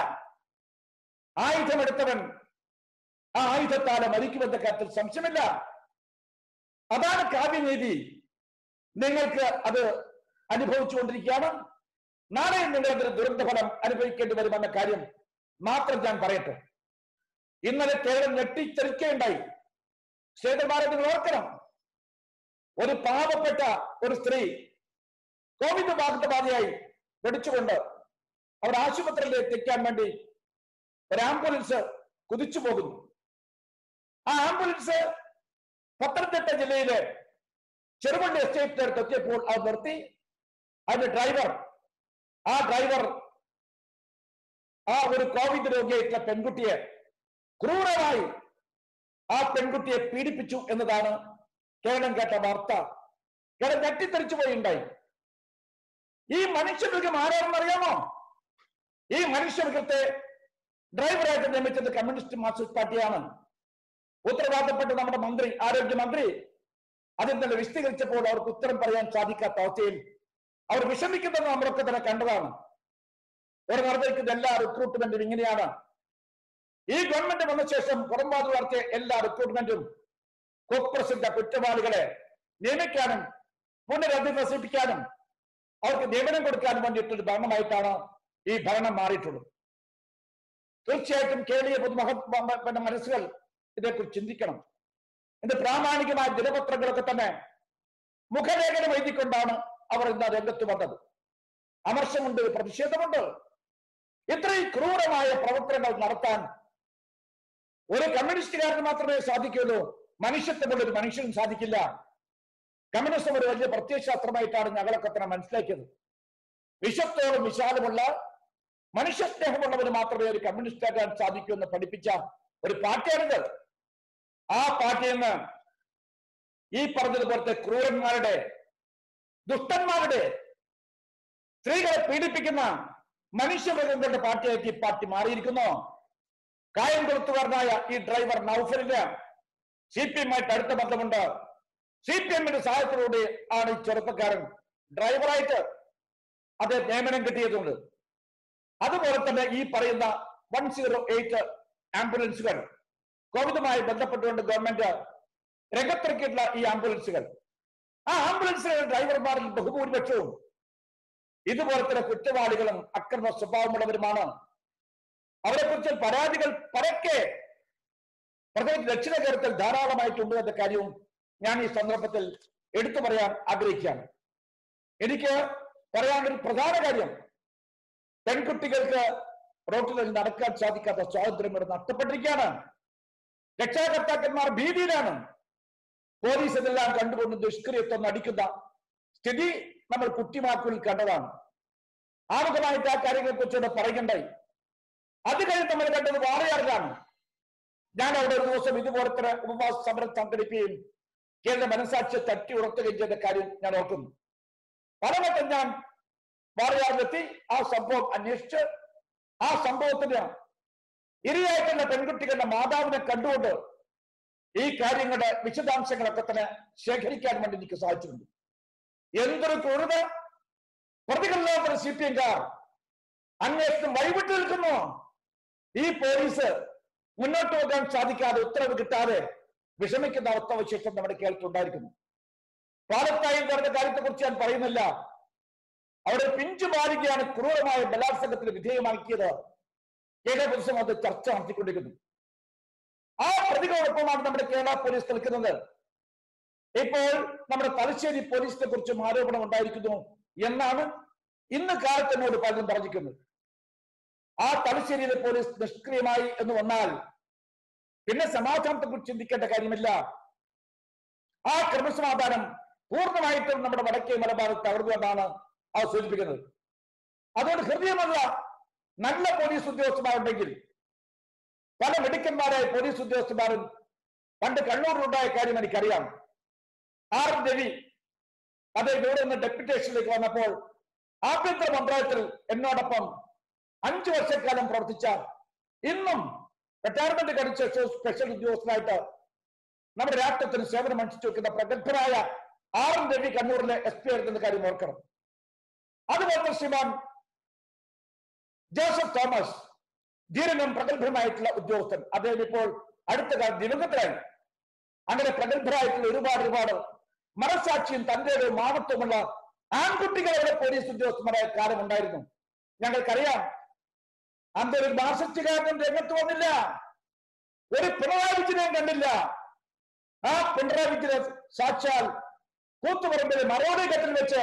ആയുധമെടുത്തവൻ ആ ആയുധത്താലെ മരിക്കുമെന്ന കാര്യത്തിൽ സംശയമില്ല. അതാണ് കാവ്യനീതി. നിങ്ങൾക്ക് അത് അനുഭവിച്ചുകൊണ്ടിരിക്കുകയാണ് നാളെ നിങ്ങൾ ദുരന്തഫലം അനുഭവിക്കേണ്ടി വരുമെന്ന കാര്യം മാത്രം ഞാൻ പറയട്ടെ. ഇന്നലെ കേരളം ഞെട്ടിച്ചരിക്കുകയുണ്ടായി. ശ്രീധർമാരെ നിങ്ങൾ ഓർക്കണം. ഒരു പാവപ്പെട്ട ഒരു സ്ത്രീ കോവിഡ് ബാധിതബാധയായി പഠിച്ചുകൊണ്ട് അവർ ആശുപത്രിയിലേക്ക് എത്തിക്കാൻ വേണ്ടി ഒരു ആംബുലൻസ് കുതിച്ചു പോകുന്നു. ആ ആംബുലൻസ് പത്തനംതിട്ട ജില്ലയിലെ ചെറുപള്ളി എസ്റ്റേറ്റിനടുത്ത് എത്തിയപ്പോൾ അത് നിർത്തി. അതിന്റെ ഡ്രൈവർ ആ ഡ്രൈവർ ആ ഒരു കോവിഡ് രോഗിയായിട്ടുള്ള പെൺകുട്ടിയെ ക്രൂരമായി ആ പെൺകുട്ടിയെ പീഡിപ്പിച്ചു എന്നതാണ് കേരളം കേട്ട വാർത്ത. കേരളം പോയി ഉണ്ടായി ഈ മനുഷ്യമൃഗം ആരാണെന്ന് അറിയാമോ? ഈ മനുഷ്യമൃഗത്തെ ഡ്രൈവറായിട്ട് നിയമിച്ചത് കമ്മ്യൂണിസ്റ്റ് മാർക്സിസ്റ്റ് പാർട്ടിയാണ്. ഉത്തരവാദപ്പെട്ട നമ്മുടെ മന്ത്രി ആരോഗ്യമന്ത്രി അതിൽ തന്നെ വിശദീകരിച്ചപ്പോൾ അവർക്ക് ഉത്തരം പറയാൻ സാധിക്കാത്ത അവസ്ഥയിൽ അവർ വിഷമിക്കുന്നത് നമ്മളൊക്കെ തന്നെ കണ്ടതാണ്. ഒരു നടന്നിരിക്കുന്ന എല്ലാ റിക്രൂട്ട്മെന്റും ഇങ്ങനെയാണ്. ഈ ഗവൺമെന്റ് വന്ന ശേഷം പുറംപാട് നടത്തിയ എല്ലാ റിക്രൂട്ട്മെന്റും കുപ്രസിദ്ധ കുറ്റവാളികളെ നിയമിക്കാനും പുനരധിവസിപ്പിക്കാനും അവർക്ക് നിയമനം കൊടുക്കാനും വേണ്ടിയിട്ടൊരു ഭരണമായിട്ടാണ് ഈ ഭരണം മാറിയിട്ടുള്ളത്. തീർച്ചയായിട്ടും കേരളീയ പൊതുമഹ മനസ്സുകൾ ഇതേക്കുറിച്ച് ചിന്തിക്കണം. എന്റെ പ്രാമാണികമായ ദിനപത്രങ്ങളൊക്കെ തന്നെ മുഖലേഖനം എഴുതിക്കൊണ്ടാണ് അവർ ഇന്ന് രംഗത്ത് വന്നത്. അമർശമുണ്ട് പ്രതിഷേധമുണ്ട്. ഇത്രയും ക്രൂരമായ പ്രവർത്തനങ്ങൾ നടത്താൻ ഒരു കമ്മ്യൂണിസ്റ്റുകാരന് മാത്രമേ സാധിക്കുള്ളൂ മനുഷ്യത്വമുള്ള ഒരു മനുഷ്യനും സാധിക്കില്ല. കമ്മ്യൂണിസം ഒരു വലിയ പ്രത്യയശാസ്ത്രമായിട്ടാണ് ഞങ്ങളൊക്കെ തന്നെ മനസ്സിലാക്കിയത്. വിശ്വത്തോളം വിശാലമുള്ള മനുഷ്യസ്നേഹമുള്ളവന് മാത്രമേ ഒരു കമ്മ്യൂണിസ്റ്റ് ആകാൻ സാധിക്കൂ എന്ന് പഠിപ്പിച്ച ഒരു പാർട്ടിയാണിത്. ആ പാർട്ടിയിൽ നിന്ന് ഈ പറഞ്ഞതുപോലത്തെ ക്രൂരന്മാരുടെ ദുഷ്ടന്മാരുടെ സ്ത്രീകളെ പീഡിപ്പിക്കുന്ന മനുഷ്യമൃഗങ്ങളുടെ പാർട്ടിയായിട്ട് ഈ പാർട്ടി മാറിയിരിക്കുന്നു. കായംകുളത്തുകാരനായ ഈ ഡ്രൈവർ നൌഫലിന് സി പി എമ്മായിട്ട് അടുത്ത ബന്ധമുണ്ട്. സി പി എമ്മിന്റെ സഹായത്തിലൂടെ ആണ് ഈ ചെറുപ്പക്കാരൻ ഡ്രൈവറായിട്ട് അത് നിയമനം കിട്ടിയതുകൊണ്ട് അതുപോലെ തന്നെ ഈ പറയുന്ന വൺ സീറോ എയ്റ്റ് ആംബുലൻസുകൾ കോവിഡുമായി ബന്ധപ്പെട്ടുകൊണ്ട് ഗവൺമെന്റ് രംഗത്തിറക്കിയിട്ടുള്ള ഈ ആംബുലൻസുകൾ ആ ആംബുലൻസുകളുടെ ഡ്രൈവർമാരിൽ ബഹുഭൂരിപക്ഷവും ഇതുപോലെ തന്നെ കുറ്റവാളികളും അക്രമ സ്വഭാവമുള്ളവരുമാണ്. അവരെ കുറിച്ച് പരാതികൾ പരക്കെ പ്രത്യേകിച്ച് ദക്ഷിണ കേരളത്തിൽ ധാരാളമായിട്ടുണ്ട് എന്ന കാര്യവും ഞാൻ ഈ സന്ദർഭത്തിൽ എടുത്തു പറയാൻ ആഗ്രഹിക്കുകയാണ്. എനിക്ക് പറയാനൊരു പ്രധാന കാര്യം പെൺകുട്ടികൾക്ക് റോട്ടിൽ നടക്കാൻ സാധിക്കാത്ത സ്വാതന്ത്ര്യം ഇവിടെ നഷ്ടപ്പെട്ടിരിക്കുകയാണ്. രക്ഷാകർത്താക്കന്മാർ ഭീതിയിലാണ്. പോലീസ് ഇതെല്ലാം കണ്ടുകൊണ്ട് ദുഷ്കൃത്യത്വം നടിക്കുന്ന സ്ഥിതി നമ്മൾ കുട്ടിമാക്കുകളിൽ കണ്ടതാണ്. ആമുഖമായിട്ട് ആ കാര്യങ്ങളെ കുറിച്ച് പറയണ്ടായി അത് കഴിഞ്ഞ് നമ്മൾ കണ്ടത് വാളയാറിലാണ്. ഞാൻ അവിടെ ഒരു ദിവസം ഇതുപോലത്തെ ഉപവാസ സമരം സംഘടിപ്പിക്കുകയും കേന്ദ്ര മനസാക്ഷിയെ തട്ടി ഉറത്തുകയും ചെയ്ത കാര്യം ഞാൻ ഓർക്കുന്നു. പലവട്ടം ഞാൻ വാളയാറിലെത്തി ആ സംഭവം അന്വേഷിച്ച് ആ സംഭവത്തിന് ഇരയായിട്ടുള്ള പെൺകുട്ടികളുടെ മാതാവിനെ കണ്ടുകൊണ്ട് ഈ കാര്യങ്ങളുടെ വിശദാംശങ്ങളൊക്കെ തന്നെ ശേഖരിക്കാൻ വേണ്ടി എനിക്ക് സാധിച്ചിട്ടുണ്ട്. എന്തൊരു ക്രൂരത! പ്രതികളില്ലാത്ത സി പി എംകാർ അന്വേഷണം വഴിവിട്ട് നിൽക്കുന്നു. ഈ പോലീസ് മുന്നോട്ട് പോകാൻ സാധിക്കാതെ ഉത്തരവ് കിട്ടാതെ വിഷമിക്കുന്ന അവസ്ഥാവിശേഷം നമ്മുടെ കേരളത്തിലുണ്ടായിരിക്കുന്നു പാലത്തായും പറഞ്ഞ കാര്യത്തെ കുറിച്ച് ഞാൻ പറയുന്നില്ല. അവിടെ പിഞ്ചു ബാലികയാണ് ക്രൂരമായ ബലാത്സംഗത്തിന് വിധേയമാക്കിയത് കേരള പോലീസും അത് ചർച്ച നടത്തിക്കൊണ്ടിരിക്കുന്നു. ആ പ്രതികളോടൊപ്പമാണ് നമ്മുടെ കേരള പോലീസ് നിൽക്കുന്നത്. ഇപ്പോൾ നമ്മുടെ തലശ്ശേരി പോലീസിനെ കുറിച്ചും ആരോപണം ഉണ്ടായിരിക്കുന്നു എന്നാണ് ഇന്ന് കാലത്ത് എന്നോട് പലരും പറഞ്ഞിരിക്കുന്നത്. ആ തലശ്ശേരിയിലെ പോലീസ് നിഷ്ക്രിയമായി എന്ന് വന്നാൽ പിന്നെ സമാധാനത്തെ കുറിച്ച് ചിന്തിക്കേണ്ട കാര്യമില്ല. ആ ക്രമസമാധാനം പൂർണമായിട്ടും നമ്മുടെ വടക്കേ മലബാറിൽ തകർന്നുകൊണ്ടാണ് അവർ സൂചിപ്പിക്കുന്നത്. അതുകൊണ്ട് ഹൃദയമല്ല നല്ല പോലീസ് ഉദ്യോഗസ്ഥന്മാരുണ്ടെങ്കിൽ പല മിടുക്കന്മാരായ പോലീസ് ഉദ്യോഗസ്ഥന്മാരും പണ്ട് കണ്ണൂരിലുണ്ടായ കാര്യം എനിക്കറിയാം. ആർ രവി അത് ഇവിടെ നിന്ന് ഡെപ്യൂട്ടേഷനിലേക്ക് വന്നപ്പോൾ ആഭ്യന്തര മന്ത്രാലയത്തിൽ എന്നോടൊപ്പം അഞ്ചു വർഷക്കാലം പ്രവർത്തിച്ച ഇന്നും റിട്ടയർമെന്റ് കടിച്ച സ്പെഷ്യൽ ഉദ്യോഗസ്ഥനായിട്ട് നമ്മുടെ രാഷ്ട്രത്തിന് സേവനം അനുഷ്ഠിച്ചു വെക്കുന്ന പ്രഗത്ഭരായ ആർ എൻ രവി കണ്ണൂരിലെ എസ് പി ആയിരുന്ന കാര്യം ഓർക്കണം. അതുപോലെ ശ്രീമാൻ ജോസഫ് തോമസ് ധീരനും പ്രഗത്ഭരമായിട്ടുള്ള ഉദ്യോഗസ്ഥൻ. അദ്ദേഹം ഇപ്പോൾ അടുത്ത കാലം ദിവംഗതരായി അങ്ങനെ പ്രഗത്ഭരായിട്ടുള്ള ഒരുപാട് ഒരുപാട് മനസാക്ഷിയും തന്റെ മാവത്വമുള്ള ആൺകുട്ടികളുടെ പോലീസ് ഉദ്യോഗസ്ഥന്മാരായ കാലം ഉണ്ടായിരുന്നു ഞങ്ങൾക്കറിയാം അന്ന് ഒരു മാർസിസ്റ്റുകാരൻ രംഗത്ത് വന്നില്ല. ഒരു പിണറായി വിജയനെയും കണ്ടില്ല. ആ പിണറായി വിജയൻ സാക്ഷാൽ കൂത്തുപറമ്പിലെ മറോടി കെട്ടിൽ വെച്ച്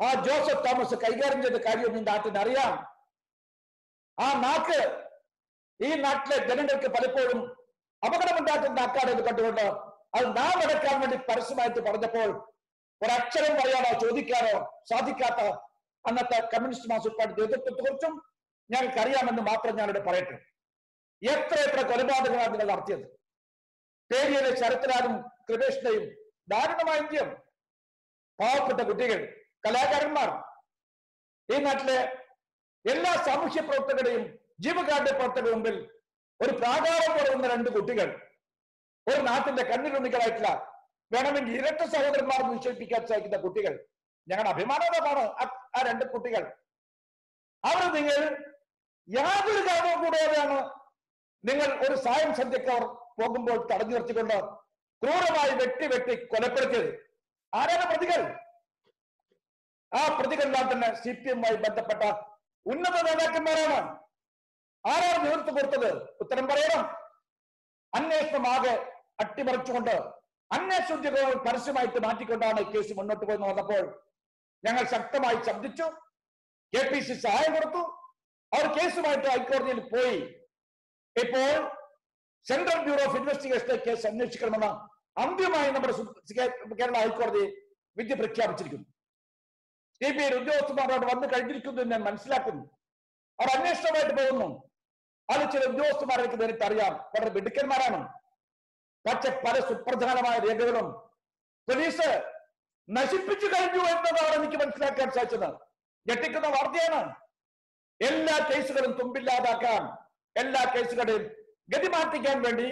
ആ ജോസഫ് തോമസ് കൈകാര്യം ചെയ്ത കാര്യം ഈ നാട്ടിന് അറിയാം. ആ നാക്ക് ഈ നാട്ടിലെ ജനങ്ങൾക്ക് പലപ്പോഴും അപകടമുണ്ടാക്കുന്ന നാക്കാട് എന്ന് കണ്ടുകൊണ്ട് അത് നാം അടക്കാൻ വേണ്ടി പരസ്യമായിട്ട് പറഞ്ഞപ്പോൾ ഒരക്ഷരം പറയാനോ ചോദിക്കാനോ സാധിക്കാത്ത അന്നത്തെ കമ്മ്യൂണിസ്റ്റ് പാർട്ടി നേതൃത്വത്തെക്കുറിച്ചും ഞങ്ങൾക്ക് അറിയാമെന്ന് മാത്രം ഞാനിവിടെ പറയട്ടെ. എത്ര എത്ര കൊലപാതകങ്ങളാണ് നിങ്ങൾ നടത്തിയത്. പേരിയിലെ ശരത്ലാലും കൃപേഷിനെയും ദാരുണമായ ഇന്ത്യം പാവപ്പെട്ട കുട്ടികൾ കലാകാരന്മാർ. ഈ നാട്ടിലെ എല്ലാ സാമൂഹ്യ പ്രവർത്തകരുടെയും ജീവകാരുടെ പ്രവർത്തകരുടെ മുമ്പിൽ ഒരു പ്രാകാരം വന്ന രണ്ട് കുട്ടികൾ. ഒരു നാട്ടിന്റെ കണ്ണിലുണ്ണികളായിട്ടുള്ള വേണമെങ്കിൽ ഇരട്ട സഹോദരന്മാർ നിക്ഷേപിക്കാൻ സാധിക്കുന്ന കുട്ടികൾ. ഞങ്ങളുടെ അഭിമാനകരമാണ് ആ- ആ രണ്ട് കുട്ടികൾ. അവർ നിങ്ങൾ യാതൊരു കാരണവും കൂടാതെയാണ് നിങ്ങൾ ഒരു സായം സന്ധ്യക്ക് പോകുമ്പോൾ തടഞ്ഞു നിർത്തിക്കൊണ്ട് ക്രൂരമായി വെട്ടി വെട്ടി കൊലപ്പെടുത്തിയത്. ആരാണ് പ്രതികൾ? ആ പ്രതികളെല്ലാം തന്നെ സി പി എമ്മുമായി ബന്ധപ്പെട്ട ഉന്നത നേതാക്കന്മാരാണ്. ആരാണ് നേതൃത്വം കൊടുത്തത്? ഉത്തരം പറയണം. അന്വേഷണമാകെ അട്ടിമറിച്ചുകൊണ്ട് അന്വേഷണ ഉദ്യോഗങ്ങൾ പരസ്യമായിട്ട് മാറ്റിക്കൊണ്ടാണ് ഈ കേസ് മുന്നോട്ട് പോയി വന്നപ്പോൾ ഞങ്ങൾ ശക്തമായി ശബ്ദിച്ചു. കെ പി സി സഹായം കൊടുത്തു. അവർ കേസുമായിട്ട് ഹൈക്കോടതിയിൽ പോയി. ഇപ്പോൾ സെൻട്രൽ ബ്യൂറോ ഓഫ് ഇൻവെസ്റ്റിഗേഷന്റെ കേസ് അന്വേഷിക്കണമെന്ന് അന്ത്യമായി നമ്മുടെ കേരള ഹൈക്കോടതി വിധി പ്രഖ്യാപിച്ചിരിക്കുന്നു. സി ബി ഐ ഉദ്യോഗസ്ഥന്മാർ അവിടെ വന്നു കഴിഞ്ഞിരിക്കുന്നു എന്ന് ഞാൻ മനസ്സിലാക്കുന്നു. അവർ അന്വേഷണമായിട്ട് പോകുന്നു. അത് ചില ഉദ്യോഗസ്ഥന്മാരെ എനിക്ക് നേരിട്ട് അറിയാം. വളരെ മിടുക്കന്മാരാണ്. പക്ഷെ പല സുപ്രധാനമായ രേഖകളും പോലീസ് നശിപ്പിച്ചു കഴിഞ്ഞു എന്നതാണ് എനിക്ക് മനസ്സിലാക്കാൻ സാധിച്ചത്. ഞെട്ടിക്കുന്ന വാർത്തയാണ്. എല്ലാ കേസുകളും തുമ്പില്ലാതാക്കാൻ എല്ലാ കേസുകളെയും ഗതി മാറ്റിക്കാൻ വേണ്ടി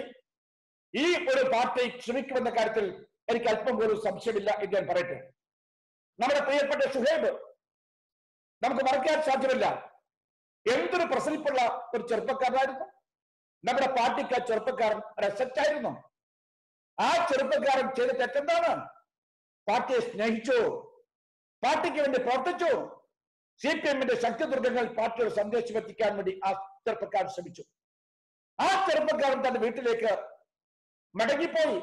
ഈ ഒരു പാർട്ടി ശ്രമിക്കുമെന്ന കാര്യത്തിൽ എനിക്ക് അല്പം പോലും സംശയമില്ല എന്ന് ഞാൻ പറയട്ടെ. നമ്മുടെ പ്രിയപ്പെട്ട ഷുഹേബ് നമുക്ക് മറക്കാൻ സാധ്യമല്ല. എന്തൊരു പ്രസരിപ്പുള്ള ഒരു ചെറുപ്പക്കാരനായിരുന്നു. നമ്മുടെ പാർട്ടിക്ക് ആ ചെറുപ്പക്കാരൻ ഒരു ആ ചെറുപ്പക്കാരൻ ചെയ്ത തെറ്റെന്താണ്? പാർട്ടിയെ സ്നേഹിച്ചോ? പാർട്ടിക്ക് വേണ്ടി പ്രവർത്തിച്ചു? സി പി എമ്മിന്റെ ശക്തിദുർഗങ്ങൾ പാർട്ടിയുടെ സന്ദേശം എത്തിക്കാൻ വേണ്ടി ആ ചെറുപ്പക്കാരൻ ശ്രമിച്ചു. ആ ചെറുപ്പക്കാരൻ തന്റെ വീട്ടിലേക്ക് മടങ്ങിപ്പോയി.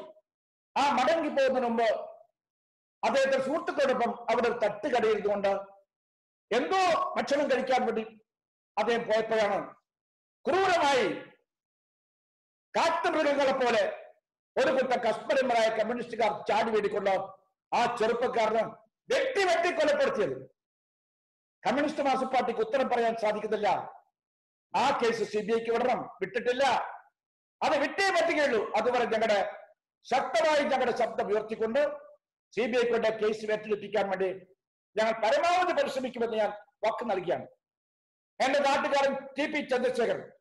ആ മടങ്ങിപ്പോകുന്നതിന് മുമ്പ് അദ്ദേഹത്തെ സുഹൃത്തുക്കളോടൊപ്പം അവിടെ ഒരു തട്ടുകടയിരുന്നുകൊണ്ട് എന്തോ ഭക്ഷണം കഴിക്കാൻ വേണ്ടി അദ്ദേഹം പോയപ്പോഴാണ് ക്രൂരമായി കാട്ടുമൃഗങ്ങളെ പോലെ ഒരു കൂട്ടം കസ്മരന്മാരായ കമ്മ്യൂണിസ്റ്റുകാർ ചാടി വേടിക്കൊണ്ട് ആ ചെറുപ്പക്കാരന് വെട്ടി വെട്ടി കൊലപ്പെടുത്തിയത് കമ്മ്യൂണിസ്റ്റ് മാസ പാർട്ടിക്ക് ഉത്തരം പറയാൻ സാധിക്കുന്നില്ല. ആ കേസ് സി ബി ഐക്ക് വിടണം. വിട്ടിട്ടില്ല. അത് വിട്ടേ പറ്റുകയുള്ളൂ. അതുവരെ ഞങ്ങളുടെ ശക്തമായി ഞങ്ങളുടെ ശബ്ദം ഉയർത്തിക്കൊണ്ട് സി ബി ഐ കൊണ്ട് കേസ് വേറ്റിലെത്തിക്കാൻ വേണ്ടി ഞങ്ങൾ പരമാവധി പരിശ്രമിക്കുമെന്ന് ഞാൻ വാക്ക് നൽകിയാണ്. എന്റെ നാട്ടുകാരൻ ടി പി ചന്ദ്രശേഖരൻ.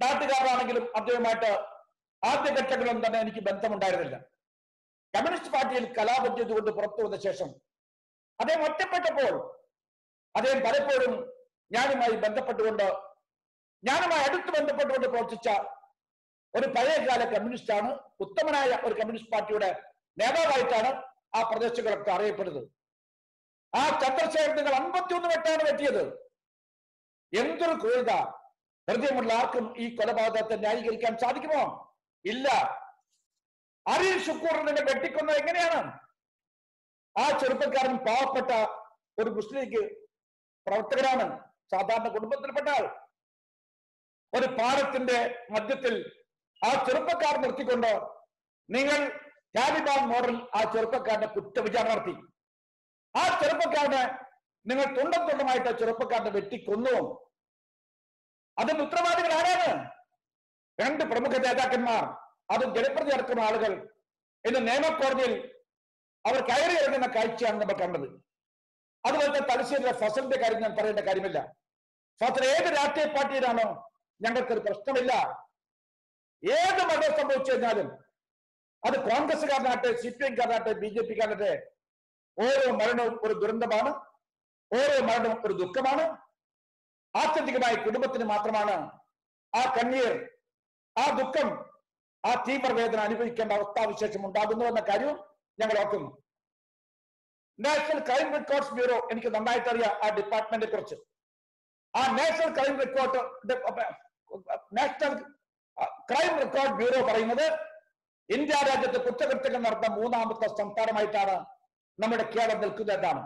നാട്ടുകാരനാണെങ്കിലും അദ്ദേഹമായിട്ട് ആദ്യഘട്ടങ്ങളൊന്നും തന്നെ എനിക്ക് ബന്ധമുണ്ടായിരുന്നില്ല. കമ്മ്യൂണിസ്റ്റ് പാർട്ടിയിൽ കലാപം ചെയ്തുകൊണ്ട് പുറത്തു വന്ന ശേഷം അദ്ദേഹം ഒറ്റപ്പെട്ടപ്പോൾ അദ്ദേഹം പലപ്പോഴും ഞാനുമായി ബന്ധപ്പെട്ടുകൊണ്ട് ഞാനുമായി അടുത്ത് ബന്ധപ്പെട്ടുകൊണ്ട് പ്രവർത്തിച്ച ഒരു പഴയകാല കമ്മ്യൂണിസ്റ്റ് ആണ്. ഉത്തമനായ ഒരു കമ്മ്യൂണിസ്റ്റ് പാർട്ടിയുടെ നേതാവായിട്ടാണ് ആ പ്രദേശങ്ങളൊക്കെ അറിയപ്പെടുന്നത്. ആ ചന്ദ്രശേഖരൻ നിങ്ങൾ അമ്പത്തിയൊന്ന് വെട്ടാണ് വെട്ടിയത്. എന്തൊരു ക്രൂരത. ഹൃദയമുള്ള ആർക്കും ഈ കൊലപാതകത്തെ ന്യായീകരിക്കാൻ സാധിക്കുമോ? ഇല്ല. അരിൽ ശുക്കൂറിനെ വെട്ടിക്കൊന്നത് എങ്ങനെയാണ്? ആ ചെറുപ്പക്കാരൻ പാവപ്പെട്ട ഒരു മുസ്ലിം ലീഗ് പ്രവർത്തകരാണ് സാധാരണ കുടുംബത്തിൽപ്പെട്ട ആൾ ഒരു പാടത്തിന്റെ മധ്യത്തിൽ ആ ചെറുപ്പക്കാർ നിർത്തിക്കൊണ്ട് നിങ്ങൾ താലിബാൻ മോഡൽ ആ ചെറുപ്പക്കാരന്റെ കുറ്റവിചാരണ നടത്തി. ആ ചെറുപ്പക്കാരനെ നിങ്ങൾ തുണ്ടം തുണ്ടമായിട്ട് ചെറുപ്പക്കാരനെ വെട്ടിക്കൊന്നു. അതിന് ഉത്തരവാദികൾ ആരാണ്? രണ്ട് പ്രമുഖ നേതാക്കന്മാർ. അതും ജനപ്രതി നടത്തുന്ന ആളുകൾ. ഇന്ന് നിയമക്കോടതിയിൽ അവർ കയറി ഇറങ്ങുന്ന കാഴ്ചയാണ് നമ്മൾ കണ്ടത്. അതുപോലത്തെ തലശ്ശേരിയിലെ ഫസലിന്റെ കാര്യം ഞാൻ പറയേണ്ട കാര്യമില്ല. ഫസൽ ഏത് രാഷ്ട്രീയ പാർട്ടിയിലാണോ ഞങ്ങൾക്കൊരു പ്രശ്നമില്ല. ഏത് മതം സംഭവിച്ചു കഴിഞ്ഞാലും അത് കോൺഗ്രസ്സുകാരനാട്ടെ സി പി എംകാരനാട്ടെ ബി ജെ പിക്കാരനാട്ടെ ഓരോ മരണവും ഒരു ദുരന്തമാണ് ഓരോ മരണവും ഒരു ദുഃഖമാണ്. ആത്യന്തികമായി കുടുംബത്തിന് മാത്രമാണ് ആ കണ്ണീർ ആ ദുഃഖം ആ തീവ്രവേദന അനുഭവിക്കേണ്ട അവസ്ഥാവിശേഷം ഉണ്ടാകുന്നു എന്ന കാര്യവും ഞങ്ങൾ ഓർക്കുന്നു. നാഷണൽ ക്രൈം റെക്കോർഡ്സ് ബ്യൂറോ എനിക്ക് നന്നായിട്ട് അറിയാം ആ ഡിപ്പാർട്ട്മെന്റിനെ കുറിച്ച് ആ national crime record national crime record bureau പറയുന്നത് ഇന്ത്യ രാജ്യത്ത് കുറ്റകൃത്യങ്ങൾ നടത്തുന്ന മൂന്നാമത്തെ സംസ്ഥാനമായിട്ടാണ് നമ്മുടെ കേരളം നിൽക്കുന്നത് എന്നാണ്.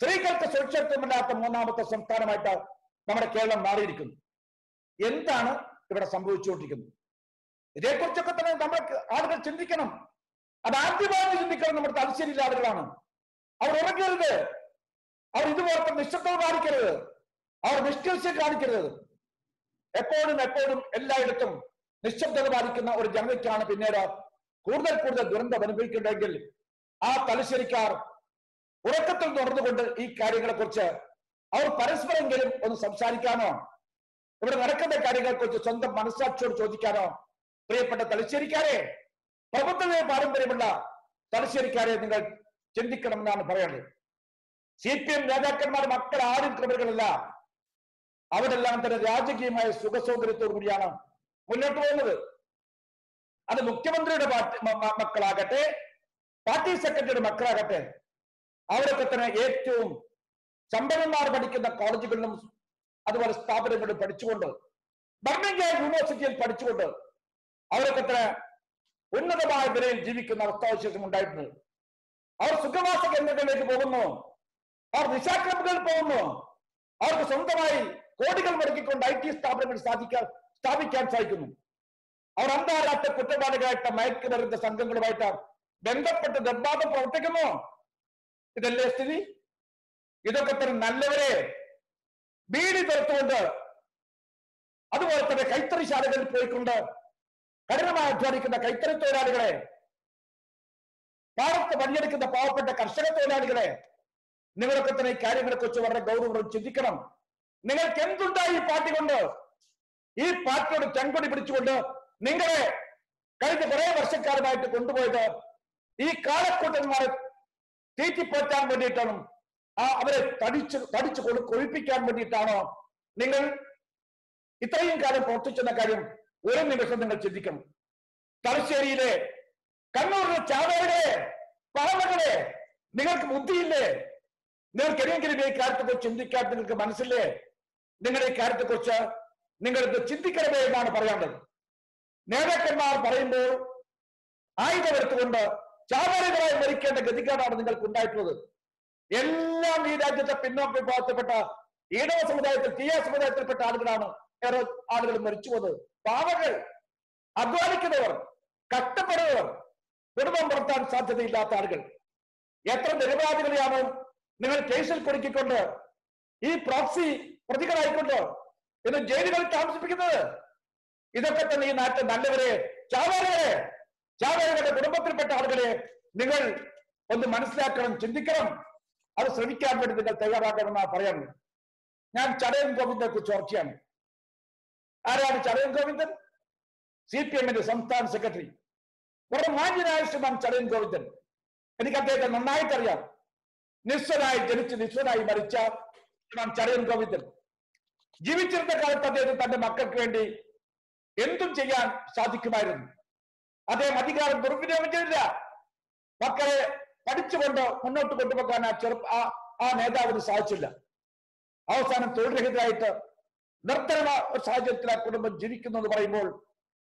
സ്ത്രീകൾക്ക് സുരക്ഷിതത്വമില്ലാത്ത മൂന്നാമത്തെ സംസ്ഥാനമായിട്ട് നമ്മുടെ കേരളം മാറിയിരിക്കുന്നു. എന്താണ് ഇവിടെ സംഭവിച്ചുകൊണ്ടിരിക്കുന്നത്? ഇതേക്കുറിച്ചൊക്കെ തന്നെ നമ്മൾ ആളുകൾ ചിന്തിക്കണം. അത് ആദ്യമായി ചിന്തിക്കണം നമ്മുടെ തലശ്ശേരിയിലെ ആളുകളാണ് അവർ ഉറങ്ങരുത്. അവർ ഇതുപോലത്തെ നിശ്ചത്വം കാണിക്കരുത്. അവർ നിഷ്കർഷ്യം കാണിക്കരുത്. എപ്പോഴും എപ്പോഴും എല്ലായിടത്തും നിശബ്ദത പാലിക്കുന്ന ഒരു ജനതയ്ക്കാണ് പിന്നീട് കൂടുതൽ കൂടുതൽ ദുരന്തം അനുഭവിക്കേണ്ടതെങ്കിൽ ആ തലശ്ശേരിക്കാർ ഉറക്കത്തിൽ തുറന്നുകൊണ്ട് ഈ കാര്യങ്ങളെ കുറിച്ച് അവർ പരസ്പരമെങ്കിലും ഒന്ന് സംസാരിക്കാനോ ഇവിടെ നടക്കുന്ന കാര്യങ്ങളെ കുറിച്ച് സ്വന്തം മനസ്സാക്ഷിയോട് ചോദിക്കാനോ പ്രിയപ്പെട്ട തലശ്ശേരിക്കാരെ പ്രബുദ്ധമായ പാരമ്പര്യമുള്ള തലശ്ശേരിക്കാരെ നിങ്ങൾ ചിന്തിക്കണമെന്നാണ് പറയുന്നത് സി പി എം നേതാക്കന്മാർ മക്കൾ ആരും ക്രമികളല്ല അവരെല്ലാം തന്നെ രാജകീയമായ സുഖസൗകര്യത്തോടു കൂടിയാണ് മുന്നോട്ട് പോകുന്നത്. അത് മുഖ്യമന്ത്രിയുടെ പാർട്ടി മക്കളാകട്ടെ പാർട്ടി സെക്രട്ടറിയുടെ മക്കളാകട്ടെ അവരൊക്കെ തന്നെ ഏറ്റവും സമ്പന്നന്മാർ പഠിക്കുന്ന കോളേജുകളിലും അതുപോലെ സ്ഥാപനങ്ങളിലും പഠിച്ചുകൊണ്ട് ബർമിംഗ്ഹാം യൂണിവേഴ്സിറ്റിയിൽ പഠിച്ചുകൊണ്ട് അവരൊക്കെ തന്നെ ഉന്നതമായ നിലയിൽ ജീവിക്കുന്ന അവസ്ഥാവിശേഷം ഉണ്ടായിട്ടുണ്ട്. അവർ സുഖവാസ കേന്ദ്രങ്ങളിലേക്ക് പോകുന്നു. അവർ നിശാക്ലബുകളിൽ പോകുന്നു. അവർക്ക് സ്വന്തമായി കോടികൾ മുടക്കിക്കൊണ്ട് ഐ ടി സ്ഥാപനങ്ങൾ സ്ഥാപിക്കാൻ സ്ഥാപിക്കാൻ സാധിക്കുന്നു. അവർ അന്താരാഷ്ട്ര കുറ്റവാളികളായിട്ട് മയക്കുമരുന്ന് സംഘങ്ങളുമായിട്ട് ബന്ധപ്പെട്ട് നിർബാധം പ്രവർത്തിക്കുന്നു. ഇതല്ലേ സ്ഥിതി? ഇതൊക്കെ തന്നെ നല്ലവരെ ബീഡി തീർത്തുകൊണ്ട് അതുപോലെ തന്നെ കൈത്തറി ശാലകളിൽ പോയിക്കൊണ്ട് കഠിനമായി അധ്വാനിക്കുന്ന കൈത്തറി തൊഴിലാളികളെ പാടത്ത് പണിയെടുക്കുന്ന പാവപ്പെട്ട കർഷക തൊഴിലാളികളെ നിങ്ങളൊക്കെ തന്നെ കാര്യങ്ങളെ കുറിച്ച് വളരെ ഗൗരവം ചിന്തിക്കണം. നിങ്ങൾക്ക് എന്തുണ്ടായി ഈ പാർട്ടി കൊണ്ട്? ഈ പാർട്ടിയോട് ചെങ്കൊടി പിടിച്ചുകൊണ്ട് നിങ്ങളെ കഴിഞ്ഞ കുറെ വർഷക്കാലമായിട്ട് കൊണ്ടുപോയത് ഈ കാലക്കൂട്ടന്മാരെ തീറ്റിപ്പറ്റാൻ വേണ്ടിയിട്ടാണ് ആ അവരെ തടിച്ച് തടിച്ച് കൊഴിപ്പിക്കാൻ വേണ്ടിയിട്ടാണോ നിങ്ങൾ ഇത്രയും കാലം പ്രവർത്തിച്ചെന്ന കാര്യം ഒരു നിമിഷം നിങ്ങൾ ചിന്തിക്കണം തലശ്ശേരിയിലെ കണ്ണൂരിലെ ചാവേടെ പാവങ്ങളെ നിങ്ങൾക്ക് ബുദ്ധിയില്ലേ? നിങ്ങൾക്ക് എങ്ങനെയെങ്കിലും ഈ കാര്യത്തെക്കുറിച്ച് ചിന്തിക്കാൻ നിങ്ങൾക്ക് മനസ്സില്ലേ? നിങ്ങളുടെ ഈ കാര്യത്തെക്കുറിച്ച് നിങ്ങൾക്ക് ചിന്തിക്കണമേ എന്നാണ് പറയേണ്ടത് നേതാക്കന്മാർ പറയുമ്പോൾ ആയുധമെടുത്തുകൊണ്ട് ചാവേറുകളായി മരിക്കേണ്ട ഗതികേടാണ് നിങ്ങൾക്ക് ഉണ്ടായിട്ടുള്ളത്. എല്ലാം ഈ രാജ്യത്തെ പിന്നോക്ക വിഭാഗത്തിൽപ്പെട്ട ഈടവ സമുദായത്തിൽ തീയ സമുദായത്തിൽപ്പെട്ട ആളുകളാണ് ഏറെ ആളുകൾ മരിച്ചു പോകുന്നത് പാവകൾ അധ്വാനിക്കുന്നവർ കഷ്ടപ്പെടുന്നവർ കുടുംബം പുറത്താൻ സാധ്യതയില്ലാത്ത ആളുകൾ. എത്ര നിരപരാധികളെയാണ് നിങ്ങൾ കേസിൽ കുടുക്കിക്കൊണ്ട് ഈ പ്രോക്സി പ്രതികളായിക്കൊണ്ട് ഇന്ന് ജയിലുകളിൽ താമസിപ്പിക്കുന്നത്? ഇതൊക്കെ തന്നെ ഈ നാട്ടിൽ നല്ലവരെ ചാവേരകളെ ചാവേരകളുടെ കുടുംബത്തിൽപ്പെട്ട ആളുകളെ നിങ്ങൾ ഒന്ന് മനസ്സിലാക്കണം ചിന്തിക്കണം. അത് ശ്രമിക്കാൻ വേണ്ടി നിങ്ങൾ തയ്യാറാക്കണമെന്നാണ് പറയുന്നത് ഞാൻ ചടയൻ ഗോവിന്ദനെ കുറിച്ച് ഓർക്കുകയാണ് ആരാണ് ചടയൻ ഗോവിന്ദൻ? സി പി എമ്മിന്റെ സംസ്ഥാന സെക്രട്ടറി. മാന്യനായ ശ്രീമാൻ ചടയൻ ഗോവിന്ദൻ. എനിക്ക് അദ്ദേഹത്തെ നന്നായിട്ട് അറിയാം നിസ്വനായി ജനിച്ച് നിസ്വനായി മരിച്ച ശ്രീമാൻ ചടയൻ ഗോവിന്ദൻ. ജീവിച്ചിരുന്ന കാലത്ത് അദ്ദേഹം തന്റെ മക്കൾക്ക് വേണ്ടി എന്തും ചെയ്യാൻ സാധിക്കുമായിരുന്നു. അദ്ദേഹം അധികാരം ദുർവിനിയോഗം ചെയ്തില്ല മക്കളെ പഠിച്ചുകൊണ്ട് മുന്നോട്ട് കൊണ്ടുപോകാൻ ആ ചെറു ആ ആ നേതാവിന് സാധിച്ചില്ല. അവസാനം തൊഴിൽ രഹിതരായിട്ട് നിർത്തരണ ഒരു സാഹചര്യത്തിൽ ആ കുടുംബം ജീവിക്കുന്നു എന്ന് പറയുമ്പോൾ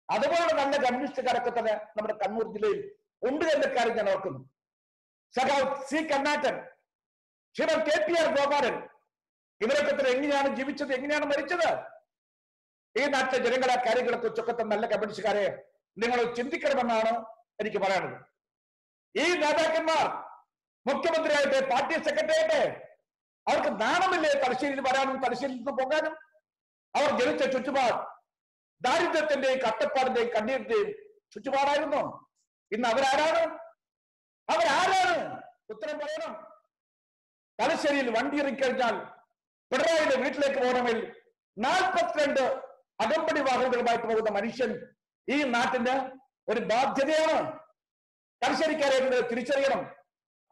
അതുപോലെ നല്ല കമ്മ്യൂണിസ്റ്റുകാരൊക്കെ തന്നെ നമ്മുടെ കണ്ണൂർ ജില്ലയിൽ ഉണ്ട് എന്ന കാര്യം ഞാൻ ഓർക്കുന്നു. സഖാവ് C Kannattan Shriman K P R Gopalan ഇവരൊക്കെ തന്നെ എങ്ങനെയാണ് ജീവിച്ചത് എങ്ങനെയാണ് മരിച്ചത്? ഈ നാട്ടിലെ ജനങ്ങളെ കാര്യങ്ങളെ കുറിച്ചൊക്കെ നല്ല കമ്മ്യൂണിസ്റ്റുകാരെ നിങ്ങൾ ചിന്തിക്കണമെന്നാണ് എനിക്ക് പറയാനുള്ളത്. ഈ നേതാക്കന്മാർ മുഖ്യമന്ത്രിയായിട്ട് പാർട്ടി സെക്രട്ടറി ആയിട്ടെ അവർക്ക് നാണമില്ലേ തലശ്ശേരിയിൽ വരാനും തലശ്ശേരിയിൽ നിന്ന് പോകാനും? അവർ ജനിച്ച ചുറ്റുപാട് ദാരിദ്ര്യത്തിന്റെയും കട്ടപ്പാടിന്റെയും കണ്ണീരിന്റെയും ചുറ്റുപാടായിരുന്നു. ഇന്ന് അവരാരാണ്? അവരാരാണ്? ഉത്തരം പറയണം. തലശ്ശേരിയിൽ വണ്ടി ഇറങ്ങിക്കഴിഞ്ഞാൽ പിണറായിയുടെ വീട്ടിലേക്ക് പോകണമെങ്കിൽ നാൽപ്പത്തിരണ്ട് അകമ്പടി വാഹനങ്ങളുമായിട്ട് പോകുന്ന മനുഷ്യൻ ഈ നാട്ടിന് ഒരു ബാധ്യതയാണ്. തലശ്ശേരിക്കാരെ നിങ്ങൾ തിരിച്ചറിയണം.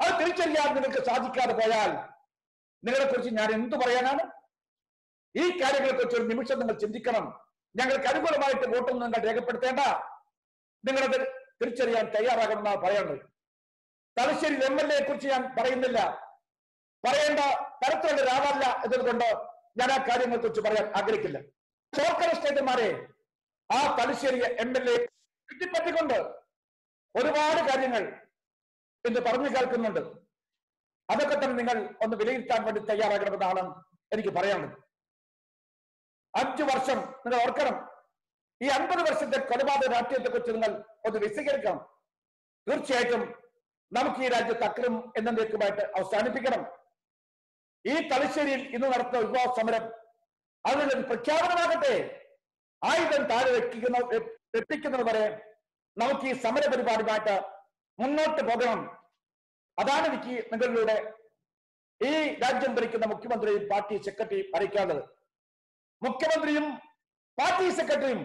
അത് തിരിച്ചറിയാൻ നിങ്ങൾക്ക് സാധിക്കാതെ പോയാൽ നിങ്ങളെ കുറിച്ച് ഞാൻ എന്തു പറയാനാണ്? ഈ കാര്യങ്ങളെ കുറിച്ച് ഒരു നിമിഷം നിങ്ങൾ ചിന്തിക്കണം. ഞങ്ങൾക്ക് അനുകൂലമായിട്ട് വോട്ടൊന്നും നിങ്ങൾ രേഖപ്പെടുത്തേണ്ട. നിങ്ങളത് തിരിച്ചറിയാൻ തയ്യാറാകണമെന്നാണ് പറയുന്നത് തലശ്ശേരി എം എൽ എയെ കുറിച്ച് ഞാൻ പറയുന്നില്ല. പറയേണ്ട തരത്തിലുള്ള ഒരാളല്ല എന്നതുകൊണ്ട് ഞാൻ ആ കാര്യങ്ങളെ കുറിച്ച് പറയാൻ ആഗ്രഹിക്കില്ല. ചോക്കര സ്റ്റേറ്റുമാരെ ആ തലശ്ശേരി എം എൽ എ ചുറ്റിപ്പറ്റിക്കൊണ്ട് ഒരുപാട് കാര്യങ്ങൾ ഇന്ന് പറഞ്ഞു കേൾക്കുന്നുണ്ട്. അതൊക്കെ തന്നെ നിങ്ങൾ ഒന്ന് വിലയിരുത്താൻ വേണ്ടി തയ്യാറാകണമെന്നാണ് എനിക്ക് പറയാനുള്ളത്. അഞ്ചു വർഷം നിങ്ങൾ ഓർക്കണം. ഈ അൻപത് വർഷത്തെ കൊലപാതക രാഷ്ട്രീയത്തെ കുറിച്ച് നിങ്ങൾ ഒന്ന് വിശദീകരിക്കണം. തീർച്ചയായിട്ടും നമുക്ക് ഈ രാജ്യത്ത് അക്രം എന്നേക്കുമായിട്ട് അവസാനിപ്പിക്കണം. ഈ തലശ്ശേരിയിൽ ഇന്ന് നടത്തുന്ന വിവാഹ സമരം അതിനൊരു പ്രഖ്യാപനമാകട്ടെ. ആയുധം താഴെ വെക്കുന്ന എത്തിക്കുന്നത് വരെ നമുക്ക് ഈ സമര പരിപാടിയുമായിട്ട് മുന്നോട്ട് പോകണം. അതാണ് എനിക്ക് നിങ്ങളിലൂടെ ഈ രാജ്യം ഭരിക്കുന്ന മുഖ്യമന്ത്രിയും പാർട്ടി സെക്രട്ടറിയും അറിയിക്കാനുള്ളത്. മുഖ്യമന്ത്രിയും പാർട്ടി സെക്രട്ടറിയും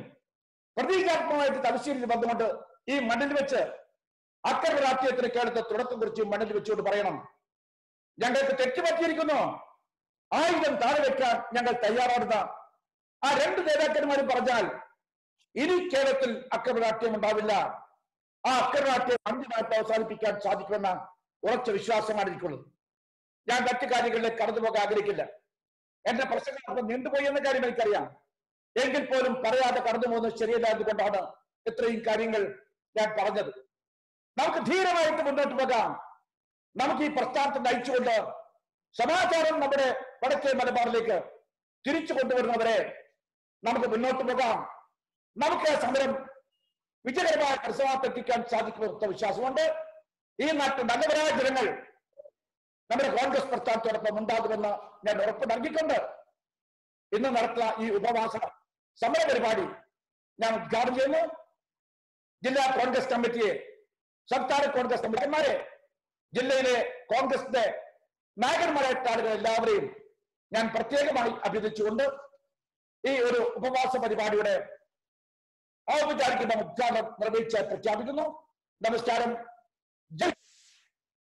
പ്രതീകാത്മകമായിട്ട് തലശ്ശേരിയിൽ വന്നുകൊണ്ട് ഈ മണ്ണിൽ വെച്ച് അക്രമ രാഷ്ട്രീയത്തിന് കേരളത്തെ തുടക്കം കുറിച്ച് മണ്ണിൽ വെച്ചുകൊണ്ട് പറയണം. ഞങ്ങൾക്ക് തെറ്റുപറ്റിയിരിക്കുന്നു. ആയുധം താഴെ വെക്കാൻ ഞങ്ങൾ തയ്യാറാടുന്ന ആ രണ്ട് നേതാക്കന്മാരും പറഞ്ഞാൽ ഇനി കേരളത്തിൽ അക്രമ രാഷ്ട്രീയം ഉണ്ടാവില്ല. ആ അക്രമ രാഷ്ട്രീയം അന്തിമായിട്ട് അവസാനിപ്പിക്കാൻ സാധിക്കുമെന്ന ഉറച്ച വിശ്വാസമാണ് എനിക്കുള്ളത്. ഞാൻ മറ്റു കാര്യങ്ങളിലേക്ക് കടന്നു പോകാൻ ആഗ്രഹിക്കില്ല. എന്റെ പ്രശ്നങ്ങൾ അപ്പൊ നീണ്ടുപോയി എന്ന കാര്യം എനിക്കറിയാം. എങ്കിൽ പോലും പറയാതെ കടന്നു പോകുന്നത് ശരിയല്ലാതുകൊണ്ടാണ് ഇത്രയും കാര്യങ്ങൾ ഞാൻ പറഞ്ഞത്. നമുക്ക് ധീരമായിട്ട് മുന്നോട്ട് പോകാം. നമുക്ക് ഈ പ്രസ്ഥാനത്തെ നയിച്ചുകൊണ്ട് സമാചാരം നമ്മുടെ വടക്കേ മലബാറിലേക്ക് തിരിച്ചു കൊണ്ടുവരുന്നവരെ നമുക്ക് മുന്നോട്ട് പോകാം. നമുക്ക് സമരം വിജയകരമായ പരിസരത്തെത്തിക്കാൻ സാധിക്കുമെന്ന വിശ്വാസമുണ്ട്. ഈ നാട്ടിൽ നല്ലവരായ ജനങ്ങൾ നമ്മുടെ കോൺഗ്രസ് പ്രസ്ഥാനത്തോടൊപ്പം ഉണ്ടാകുമെന്ന് ഞാൻ ഉറപ്പ് നൽകിക്കൊണ്ട് ഇന്ന് നടത്തുന്ന ഈ ഉപവാസ സമര പരിപാടി ഞാൻ ഉദ്ഘാടനം ചെയ്യുന്നു. ജില്ലാ കോൺഗ്രസ് കമ്മിറ്റിയെ സംസ്ഥാന കോൺഗ്രസ് കമ്മിറ്റിമാരെ ജില്ലയിലെ കോൺഗ്രസിന്റെ നായകന്മാരായിട്ട് ആളുകൾ എല്ലാവരെയും ഞാൻ പ്രത്യേകമായി അഭ്യർത്ഥിച്ചുകൊണ്ട് ഈ ഒരു ഉപവാസ പരിപാടിയുടെ ഔപചാരികമായ ഉദ്ഘാടനം നിർവഹിച്ച് പ്രഖ്യാപിക്കുന്നു. നമസ്കാരം. ജയ്